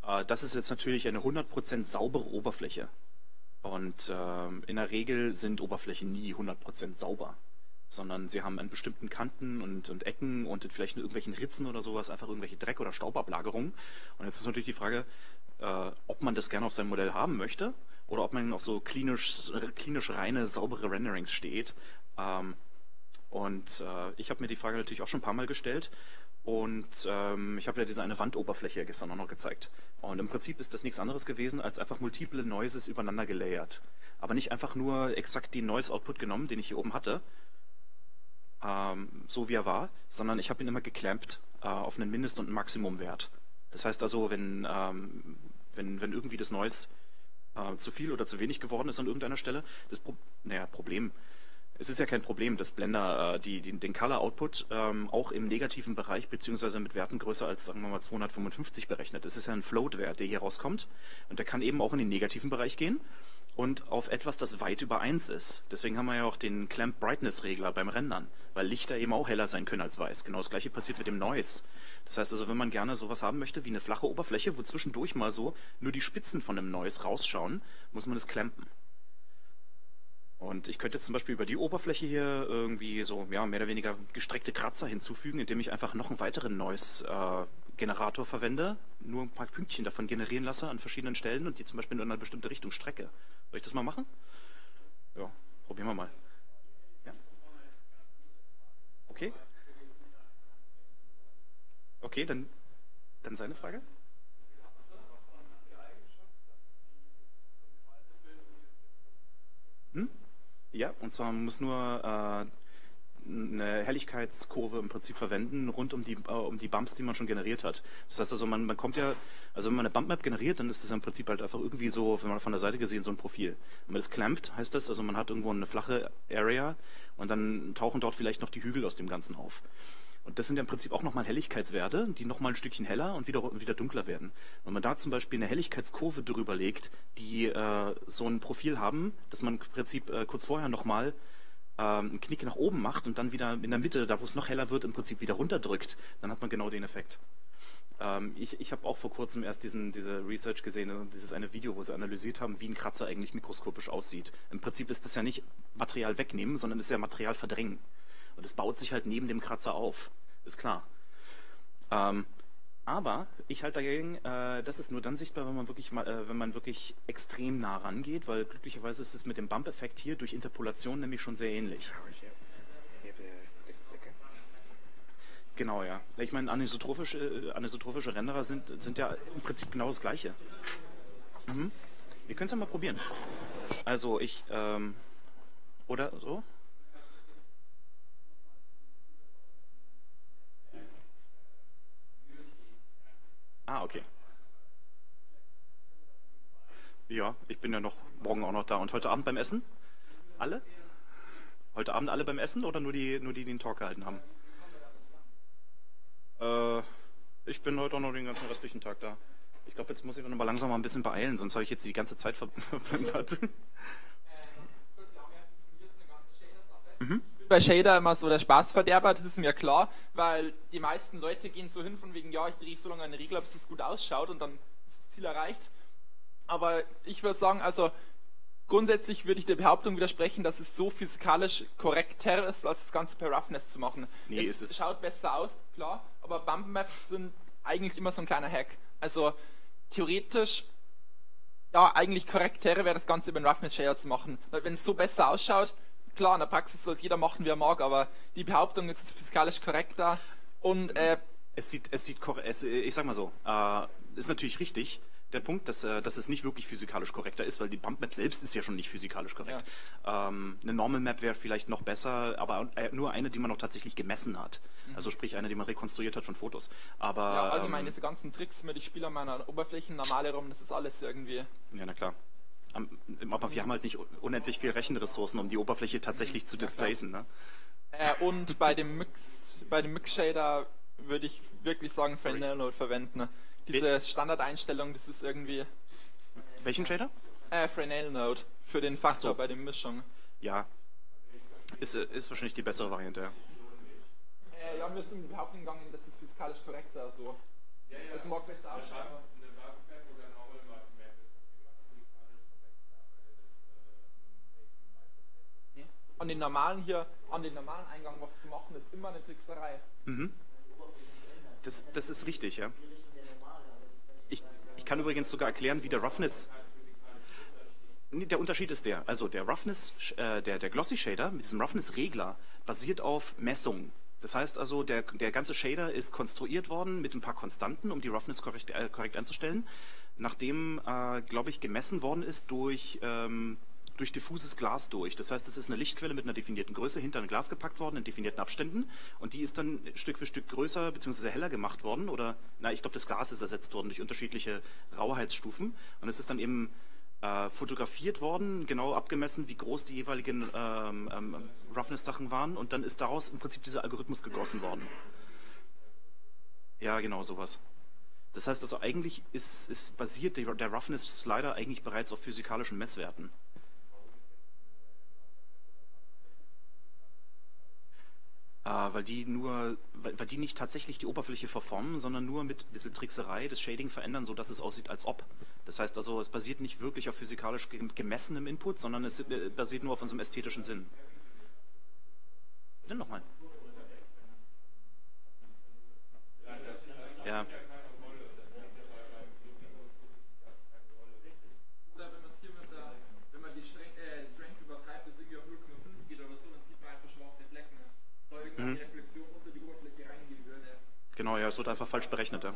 Äh, das ist jetzt natürlich eine 100% saubere Oberfläche. Und äh, in der Regel sind Oberflächen nie 100% sauber sondern sie haben an bestimmten Kanten und, und Ecken und vielleicht in irgendwelchen Ritzen oder sowas einfach irgendwelche Dreck- oder Staubablagerungen. Und jetzt ist natürlich die Frage, äh, ob man das gerne auf seinem Modell haben möchte oder ob man auf so klinisch, klinisch reine, saubere Renderings steht. Ähm, und äh, ich habe mir die Frage natürlich auch schon ein paar Mal gestellt. Und ähm, ich habe ja diese eine Wandoberfläche gestern auch noch gezeigt. Und im Prinzip ist das nichts anderes gewesen, als einfach multiple Noises übereinander gelayert. Aber nicht einfach nur exakt den Noise-Output genommen, den ich hier oben hatte, ähm, so wie er war, sondern ich habe ihn immer geklemmt äh, auf einen Mindest- und Maximumwert. Das heißt also, wenn, ähm, wenn, wenn irgendwie das Noise äh, zu viel oder zu wenig geworden ist an irgendeiner Stelle, das Pro naja, Problem, es ist ja kein Problem, dass Blender äh, die, die, den Color Output ähm, auch im negativen Bereich beziehungsweise mit Werten größer als sagen wir mal 255 berechnet. Das ist ja ein Float-Wert, der hier rauskommt und der kann eben auch in den negativen Bereich gehen und auf etwas, das weit über 1 ist. Deswegen haben wir ja auch den Clamp Brightness Regler beim Rendern, weil Lichter eben auch heller sein können als weiß. Genau das gleiche passiert mit dem Noise. Das heißt also, wenn man gerne sowas haben möchte wie eine flache Oberfläche, wo zwischendurch mal so nur die Spitzen von dem Noise rausschauen, muss man es clampen. Und ich könnte jetzt zum Beispiel über die Oberfläche hier irgendwie so ja, mehr oder weniger gestreckte Kratzer hinzufügen, indem ich einfach noch einen weiteren Noise äh, verwende, nur ein paar Pünktchen davon generieren lasse an verschiedenen Stellen und die zum Beispiel in eine bestimmte Richtung strecke. Soll ich das mal machen? Ja, probieren wir mal. Ja. Okay. Okay, dann, dann seine Frage. Hm? Ja, und zwar muss nur äh, eine Helligkeitskurve im Prinzip verwenden, rund um die, äh, um die Bumps, die man schon generiert hat. Das heißt also, man, man kommt ja, also wenn man eine Bumpmap generiert, dann ist das im Prinzip halt einfach irgendwie so, wenn man von der Seite gesehen, so ein Profil. Wenn man das clampt, heißt das, also man hat irgendwo eine flache Area und dann tauchen dort vielleicht noch die Hügel aus dem Ganzen auf. Und das sind ja im Prinzip auch nochmal Helligkeitswerte, die nochmal ein Stückchen heller und wieder, wieder dunkler werden. Wenn man da zum Beispiel eine Helligkeitskurve drüber legt, die äh, so ein Profil haben, dass man im Prinzip äh, kurz vorher nochmal ähm, einen Knick nach oben macht und dann wieder in der Mitte, da wo es noch heller wird, im Prinzip wieder runterdrückt, dann hat man genau den Effekt. Ähm, ich ich habe auch vor kurzem erst diesen, diese Research gesehen, äh, dieses eine Video, wo sie analysiert haben, wie ein Kratzer eigentlich mikroskopisch aussieht. Im Prinzip ist das ja nicht Material wegnehmen, sondern ist ja Material verdrängen. Und es baut sich halt neben dem Kratzer auf. Ist klar. Ähm, aber ich halte dagegen, äh, das ist nur dann sichtbar, wenn man wirklich, äh, wenn man wirklich extrem nah rangeht, weil glücklicherweise ist es mit dem Bump-Effekt hier durch Interpolation nämlich schon sehr ähnlich. Genau, ja. Ich meine, anisotrophische, äh, anisotrophische Renderer sind, sind ja im Prinzip genau das Gleiche. Mhm. Wir können es ja mal probieren. Also ich, ähm, oder so? Ah, okay. Ja, ich bin ja noch morgen auch noch da. Und heute Abend beim Essen? Alle? Heute Abend alle beim Essen oder nur die, nur die, die den Talk gehalten haben? Äh, ich bin heute auch noch den ganzen restlichen Tag da. Ich glaube, jetzt muss ich noch mal langsam mal ein bisschen beeilen, sonst habe ich jetzt die ganze Zeit verplempert. mhm bei Shader immer so der Spaßverderber, das ist mir klar, weil die meisten Leute gehen so hin von wegen, ja, ich drehe so lange eine Regel, bis es gut ausschaut und dann ist das Ziel erreicht. Aber ich würde sagen, also grundsätzlich würde ich der Behauptung widersprechen, dass es so physikalisch korrekter ist, als das Ganze per Roughness zu machen. Nee, es, es schaut besser aus, klar, aber Bump Maps sind eigentlich immer so ein kleiner Hack. Also theoretisch ja, eigentlich korrekter wäre das Ganze über den Roughness Shader zu machen. Wenn es so besser ausschaut, klar, in der Praxis soll es jeder machen, wie er mag, aber die Behauptung ist physikalisch korrekter und äh, es sieht, es sieht, es, ich sag mal so, äh, ist natürlich richtig, der Punkt, dass, äh, dass es nicht wirklich physikalisch korrekter ist, weil die Bump-Map selbst ist ja schon nicht physikalisch korrekt. Ja. Ähm, eine Normal-Map wäre vielleicht noch besser, aber äh, nur eine, die man noch tatsächlich gemessen hat. Mhm. Also sprich eine, die man rekonstruiert hat von Fotos. Aber, ja, allgemein ähm, diese ganzen Tricks mit, ich spiele an meiner Oberfläche normale rum, das ist alles irgendwie... Ja, na klar. Aber wir haben halt nicht unendlich viel Rechenressourcen, um die Oberfläche tatsächlich zu displacen. Ne? Äh, und bei dem Mix, bei dem Mix-Shader würde ich wirklich sagen, Fresnel verwenden. Ne? Diese Standardeinstellung, das ist irgendwie. Welchen Shader? Äh, Fresnel Node für den Faktor so. bei der Mischung. Ja. Ist, ist wahrscheinlich die bessere Variante, ja. Äh, ja, wir sind überhaupt gegangen, das ist physikalisch korrekter. So. Ja, ja. Das mag besser ausschauen. An den normalen hier, an den normalen Eingang was zu machen, ist immer eine Trickserei. Mhm. Das, das ist richtig, ja. Ich, ich kann übrigens sogar erklären, wie der Roughness der Unterschied ist der, also der Roughness, äh, der, der Glossy Shader mit diesem Roughness-Regler basiert auf Messungen. Das heißt also, der, der ganze Shader ist konstruiert worden mit ein paar Konstanten, um die Roughness korrekt, äh, korrekt anzustellen, nachdem, äh, glaube ich, gemessen worden ist durch ähm, durch diffuses Glas durch. Das heißt, es ist eine Lichtquelle mit einer definierten Größe hinter ein Glas gepackt worden in definierten Abständen und die ist dann Stück für Stück größer bzw. heller gemacht worden oder, na, ich glaube, das Glas ist ersetzt worden durch unterschiedliche Rauheitsstufen und es ist dann eben äh, fotografiert worden, genau abgemessen, wie groß die jeweiligen ähm, ähm, Roughness-Sachen waren und dann ist daraus im Prinzip dieser Algorithmus gegossen worden. Ja, genau sowas. Das heißt also, eigentlich ist, ist basiert der Roughness-Slider eigentlich bereits auf physikalischen Messwerten. Weil die nur, weil, weil, die nicht tatsächlich die Oberfläche verformen, sondern nur mit ein bisschen Trickserei das Shading verändern, sodass es aussieht als ob. Das heißt also, es basiert nicht wirklich auf physikalisch gemessenem Input, sondern es äh, basiert nur auf unserem ästhetischen Sinn. Dann nochmal. Ja. Genau, ja, es wird einfach falsch berechnet. Ja.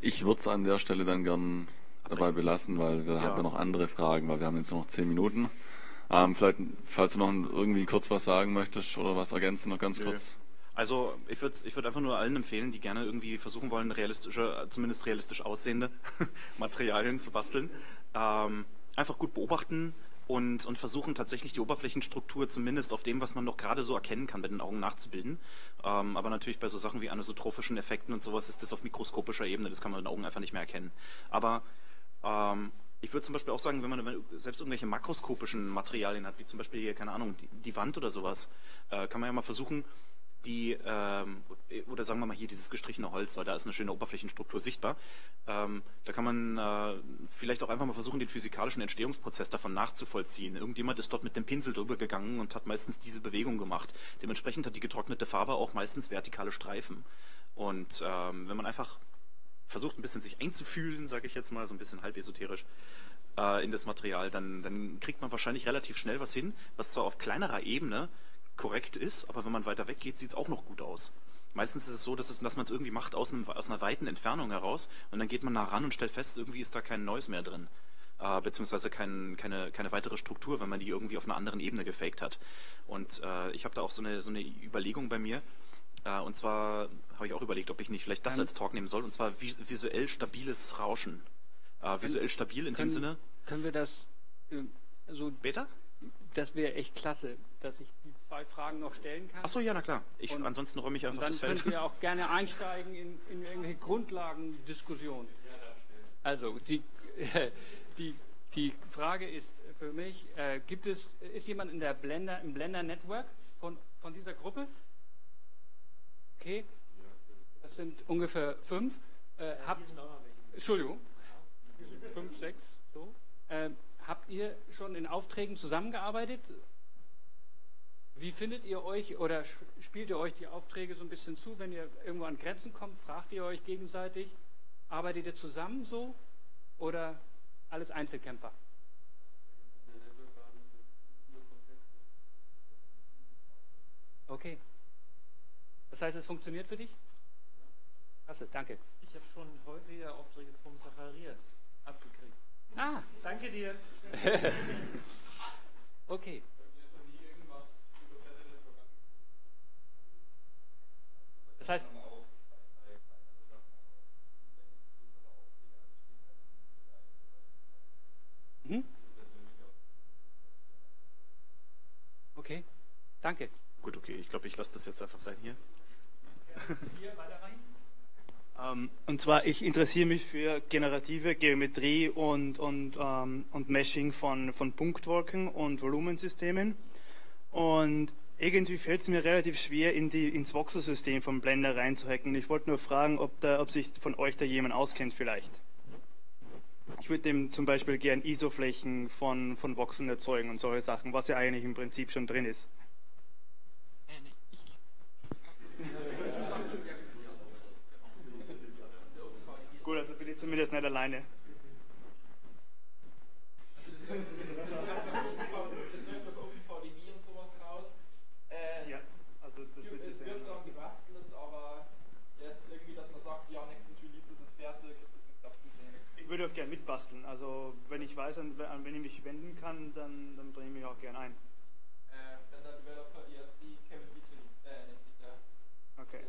Ich würde es an der Stelle dann gern dabei belassen, weil wir ja. haben ja noch andere Fragen, weil wir haben jetzt noch zehn Minuten. Ähm, vielleicht, falls du noch irgendwie kurz was sagen möchtest oder was ergänzen, noch ganz Nö. kurz. Also ich würde ich würd einfach nur allen empfehlen, die gerne irgendwie versuchen wollen, realistische, zumindest realistisch aussehende Materialien zu basteln. Ähm, einfach gut beobachten, und, und versuchen tatsächlich die Oberflächenstruktur zumindest auf dem, was man noch gerade so erkennen kann, mit den Augen nachzubilden. Ähm, aber natürlich bei so Sachen wie anisotrophischen Effekten und sowas ist das auf mikroskopischer Ebene, das kann man mit den Augen einfach nicht mehr erkennen. Aber ähm, ich würde zum Beispiel auch sagen, wenn man selbst irgendwelche makroskopischen Materialien hat, wie zum Beispiel hier, keine Ahnung, die, die Wand oder sowas, äh, kann man ja mal versuchen, die, ähm, oder sagen wir mal hier dieses gestrichene Holz, weil da ist eine schöne Oberflächenstruktur sichtbar. Ähm, da kann man äh, vielleicht auch einfach mal versuchen, den physikalischen Entstehungsprozess davon nachzuvollziehen. Irgendjemand ist dort mit dem Pinsel drüber gegangen und hat meistens diese Bewegung gemacht. Dementsprechend hat die getrocknete Farbe auch meistens vertikale Streifen. Und ähm, wenn man einfach versucht, ein bisschen sich einzufühlen, sage ich jetzt mal, so ein bisschen halb esoterisch, äh, in das Material, dann, dann kriegt man wahrscheinlich relativ schnell was hin, was zwar auf kleinerer Ebene korrekt ist, aber wenn man weiter weg geht, sieht es auch noch gut aus. Meistens ist es so, dass, es, dass man es irgendwie macht aus, einem, aus, einer weiten Entfernung heraus und dann geht man nah ran und stellt fest, irgendwie ist da kein Neues mehr drin. Äh, beziehungsweise kein, keine, keine weitere Struktur, wenn man die irgendwie auf einer anderen Ebene gefaked hat. Und äh, ich habe da auch so eine, so eine Überlegung bei mir. Äh, und zwar habe ich auch überlegt, ob ich nicht vielleicht das als Talk nehmen soll, und zwar visuell stabiles Rauschen. Äh, visuell stabil in können, dem Sinne. Können wir das äh, so. Beta? Das wäre echt klasse, dass ich zwei Fragen noch stellen kann. Achso, ja, na klar. Ich, und, ansonsten räume ich einfach das Feld. Dann könnt ihr auch gerne einsteigen in, in irgendwelche Grundlagendiskussionen. Also, die, die, die Frage ist für mich, äh, gibt es, ist jemand in der Blender, im Blender Network von, von dieser Gruppe? Okay, das sind ungefähr fünf. Äh, habt, Entschuldigung, fünf, sechs, so. Äh, habt ihr schon in Aufträgen zusammengearbeitet? Wie findet ihr euch oder spielt ihr euch die Aufträge so ein bisschen zu, wenn ihr irgendwo an Grenzen kommt? Fragt ihr euch gegenseitig? Arbeitet ihr zusammen so oder alles Einzelkämpfer? Okay. Das heißt, es funktioniert für dich? Achso, danke. Ich habe schon häufiger Aufträge vom Zacharias abgekriegt. Ah, Danke dir. okay. Das heißt, Mhm. Okay, danke. Gut, okay, ich glaube, ich lasse das jetzt einfach sein hier. Hier weiter rein. Ähm, und zwar, ich interessiere mich für generative Geometrie und, und, ähm, und Meshing von, von Punktwolken und Volumensystemen. Und irgendwie fällt es mir relativ schwer, in die, ins Voxel-System vom Blender reinzuhacken. Ich wollte nur fragen, ob, da, ob sich von euch da jemand auskennt vielleicht. Ich würde dem zum Beispiel gern ISO-Flächen von, von Voxeln erzeugen und solche Sachen, was ja eigentlich im Prinzip schon drin ist. Gut, also bin ich zumindest nicht alleine. Das läuft auf OpenVDB und sowas raus. Äh, Ja, also das wird es jetzt wird noch gebastelt, aber jetzt irgendwie, dass man sagt, ja, nächstes Release ist es fertig, ist nichts abzusehen. Ich würde auch gerne mitbasteln. Also wenn ich weiß, an, an wen ich mich wenden kann, dann, dann bringe ich mich auch gerne ein. Äh, wenn der Developer IRC Kevin Dietrich, äh, nennt sich der. Okay.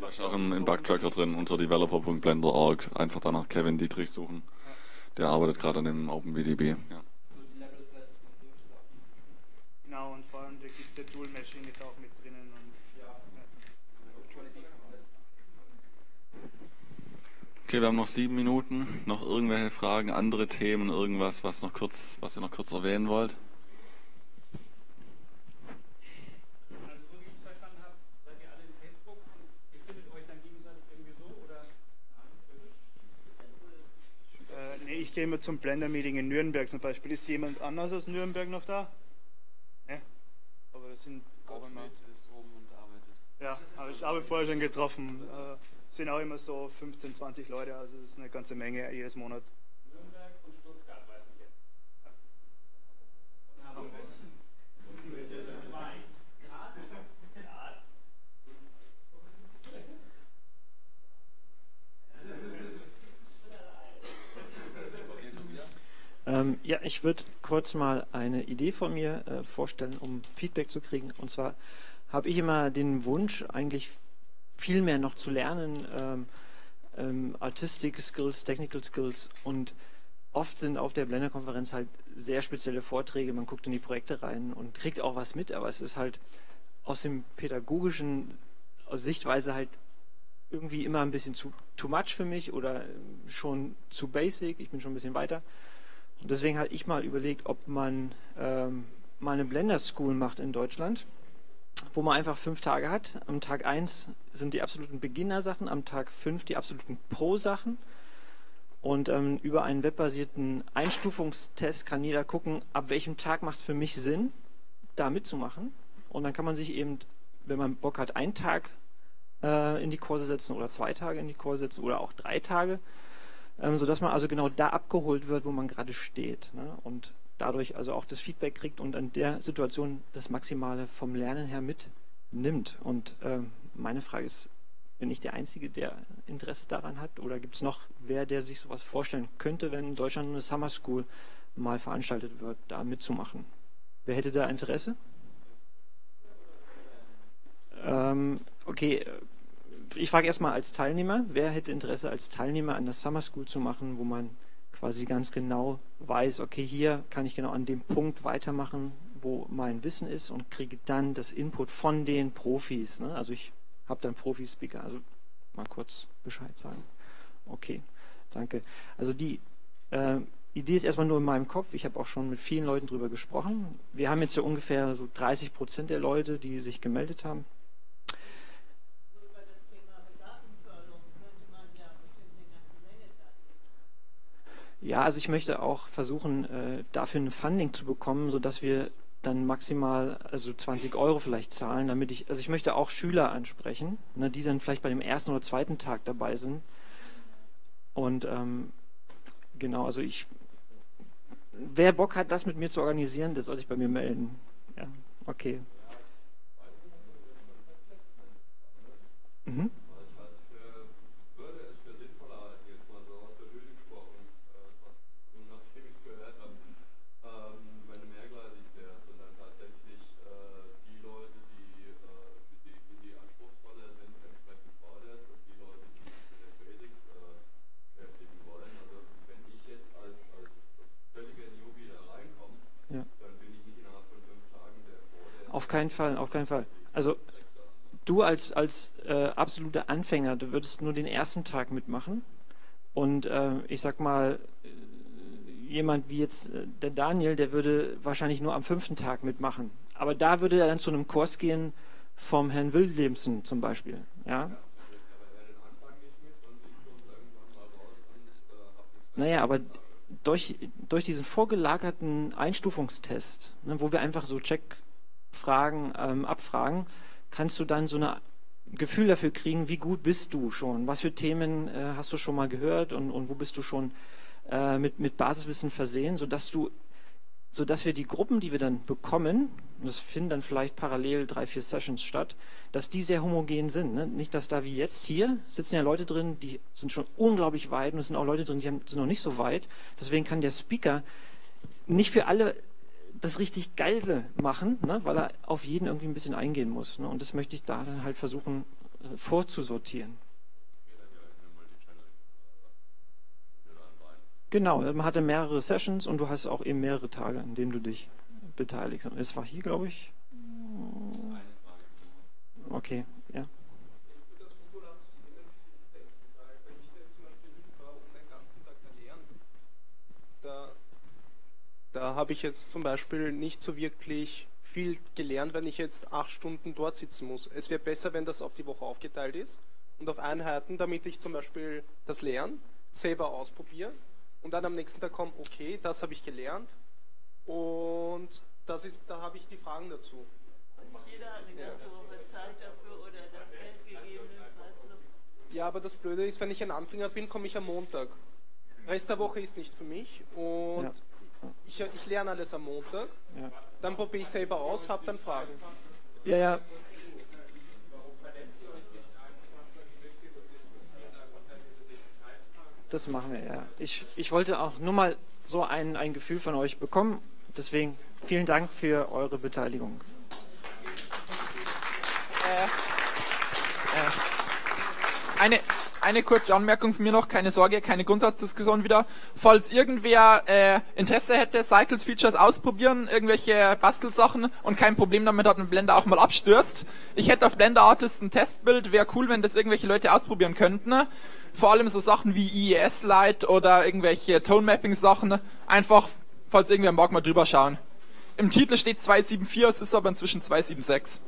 Der ist auch im, im Bugtracker drin unter developer.blender.org. Einfach danach Kevin Dietrich suchen. Der arbeitet gerade an dem OpenVDB. Ja. Genau, und vor allem gibt es ja Dual Meshing jetzt auch mit drinnen. Und, Ja. Okay, wir haben noch sieben Minuten. Noch irgendwelche Fragen, andere Themen, irgendwas, was noch kurz, was ihr noch kurz erwähnen wollt? Also so wie ich es verstanden habe, seid ihr alle in Facebook und ihr findet euch dann gegenseitig irgendwie so oder? Äh, ich gehe immer zum Blender-Meeting in Nürnberg zum Beispiel. Ist jemand anders aus Nürnberg noch da? Ne? Aber das sind immer. ist oben und arbeitet. Ja, habe ich habe ich vorher schon getroffen. Äh, sind auch immer so 15, 20 Leute, also das ist eine ganze Menge jedes Monat. Nürnberg und Stuttgart weiß ich jetzt. Und Hamburg. Ähm, ja, ich würde kurz mal eine Idee von mir äh, vorstellen, um Feedback zu kriegen. Und zwar habe ich immer den Wunsch, eigentlich viel mehr noch zu lernen, ähm, ähm, Artistic Skills, Technical Skills. Und oft sind auf der Blender-Konferenz halt sehr spezielle Vorträge, man guckt in die Projekte rein und kriegt auch was mit, aber es ist halt aus dem pädagogischen Sichtweise halt irgendwie immer ein bisschen zu too much für mich oder ähm, schon zu basic, ich bin schon ein bisschen weiter. Und deswegen habe ich mal überlegt, ob man ähm, mal eine Blender School macht in Deutschland, wo man einfach fünf Tage hat. Am Tag 1 sind die absoluten Beginner-Sachen, am Tag 5 die absoluten Pro-Sachen. Und ähm, über einen webbasierten Einstufungstest kann jeder gucken, ab welchem Tag macht es für mich Sinn, da mitzumachen. Und dann kann man sich eben, wenn man Bock hat, einen Tag äh, in die Kurse setzen oder zwei Tage in die Kurse setzen oder auch drei Tage ähm, sodass man also genau da abgeholt wird, wo man gerade steht ne? und dadurch also auch das Feedback kriegt und an der Situation das Maximale vom Lernen her mitnimmt. Und ähm, meine Frage ist, bin ich der Einzige, der Interesse daran hat oder gibt es noch wer, der sich sowas vorstellen könnte, wenn in Deutschland eine Summer School mal veranstaltet wird, da mitzumachen? Wer hätte da Interesse? Ähm, okay, äh, ich frage erstmal als Teilnehmer, wer hätte Interesse als Teilnehmer an der Summer School zu machen, wo man quasi ganz genau weiß, okay, hier kann ich genau an dem Punkt weitermachen, wo mein Wissen ist und kriege dann das Input von den Profis. Ne? Also ich habe dann Profi-Speaker, also mal kurz Bescheid sagen. Okay, danke. Also die äh, Idee ist erstmal nur in meinem Kopf. Ich habe auch schon mit vielen Leuten darüber gesprochen. Wir haben jetzt ja ungefähr so 30 Prozent der Leute, die sich gemeldet haben. Ja, also ich möchte auch versuchen, äh, dafür ein Funding zu bekommen, sodass wir dann maximal also 20 Euro vielleicht zahlen, damit ich, also ich möchte auch Schüler ansprechen, ne, die dann vielleicht bei dem ersten oder zweiten Tag dabei sind. Und ähm, genau, also ich, wer Bock hat, das mit mir zu organisieren, der soll sich bei mir melden. Ja, okay. Keinen Fall, auf keinen Fall. Also du als, als äh, absoluter Anfänger, du würdest nur den ersten Tag mitmachen. Und äh, ich sag mal, jemand wie jetzt äh, der Daniel, der würde wahrscheinlich nur am fünften Tag mitmachen. Aber da würde er dann zu einem Kurs gehen vom Herrn Williamson zum Beispiel. Ja? Naja, aber durch, durch diesen vorgelagerten Einstufungstest, ne, wo wir einfach so check Fragen ähm, abfragen, kannst du dann so ein Gefühl dafür kriegen, wie gut bist du schon, was für Themen äh, hast du schon mal gehört und, und wo bist du schon äh, mit, mit Basiswissen versehen, sodass du sodass wir die Gruppen, die wir dann bekommen, und das finden dann vielleicht parallel drei, vier Sessions statt, dass die sehr homogen sind. Ne? Nicht, dass da wie jetzt hier sitzen ja Leute drin, die sind schon unglaublich weit und es sind auch Leute drin, die sind noch nicht so weit. Deswegen kann der Speaker nicht für alle das richtig Geile machen, ne, weil er auf jeden irgendwie ein bisschen eingehen muss. Ne, und das möchte ich da dann halt versuchen äh, vorzusortieren. Genau, man hatte mehrere Sessions und du hast auch eben mehrere Tage, an denen du dich beteiligst. Und es war hier, glaube ich. Okay, ja. Da habe ich jetzt zum Beispiel nicht so wirklich viel gelernt, wenn ich jetzt acht Stunden dort sitzen muss. Es wäre besser, wenn das auf die Woche aufgeteilt ist und auf Einheiten, damit ich zum Beispiel das Lernen selber ausprobiere und dann am nächsten Tag komme, okay, das habe ich gelernt und das ist, da habe ich die Fragen dazu. Und jeder hat eine ganze Woche Zeit dafür oder das gegebenenfalls noch? Ja, aber das Blöde ist, wenn ich ein Anfänger bin, komme ich am Montag. Rest der Woche ist nicht für mich und ja ich, ich lerne alles am Montag, ja. dann probiere ich selber aus, habe dann Fragen. Ja, ja. Das machen wir, ja. Ich, ich wollte auch nur mal so ein, ein Gefühl von euch bekommen. Deswegen vielen Dank für eure Beteiligung. Äh, äh, eine, eine kurze Anmerkung von mir noch, keine Sorge, keine Grundsatzdiskussion wieder. Falls irgendwer äh, Interesse hätte, Cycles Features ausprobieren, irgendwelche Bastelsachen und kein Problem damit hat, wenn Blender auch mal abstürzt. Ich hätte auf Blender Artist ein Testbild, wäre cool, wenn das irgendwelche Leute ausprobieren könnten. Vor allem so Sachen wie IES Lite oder irgendwelche Tone Mapping Sachen. Einfach, falls irgendwer mag, mal drüber schauen. Im Titel steht 274, es ist aber inzwischen 276.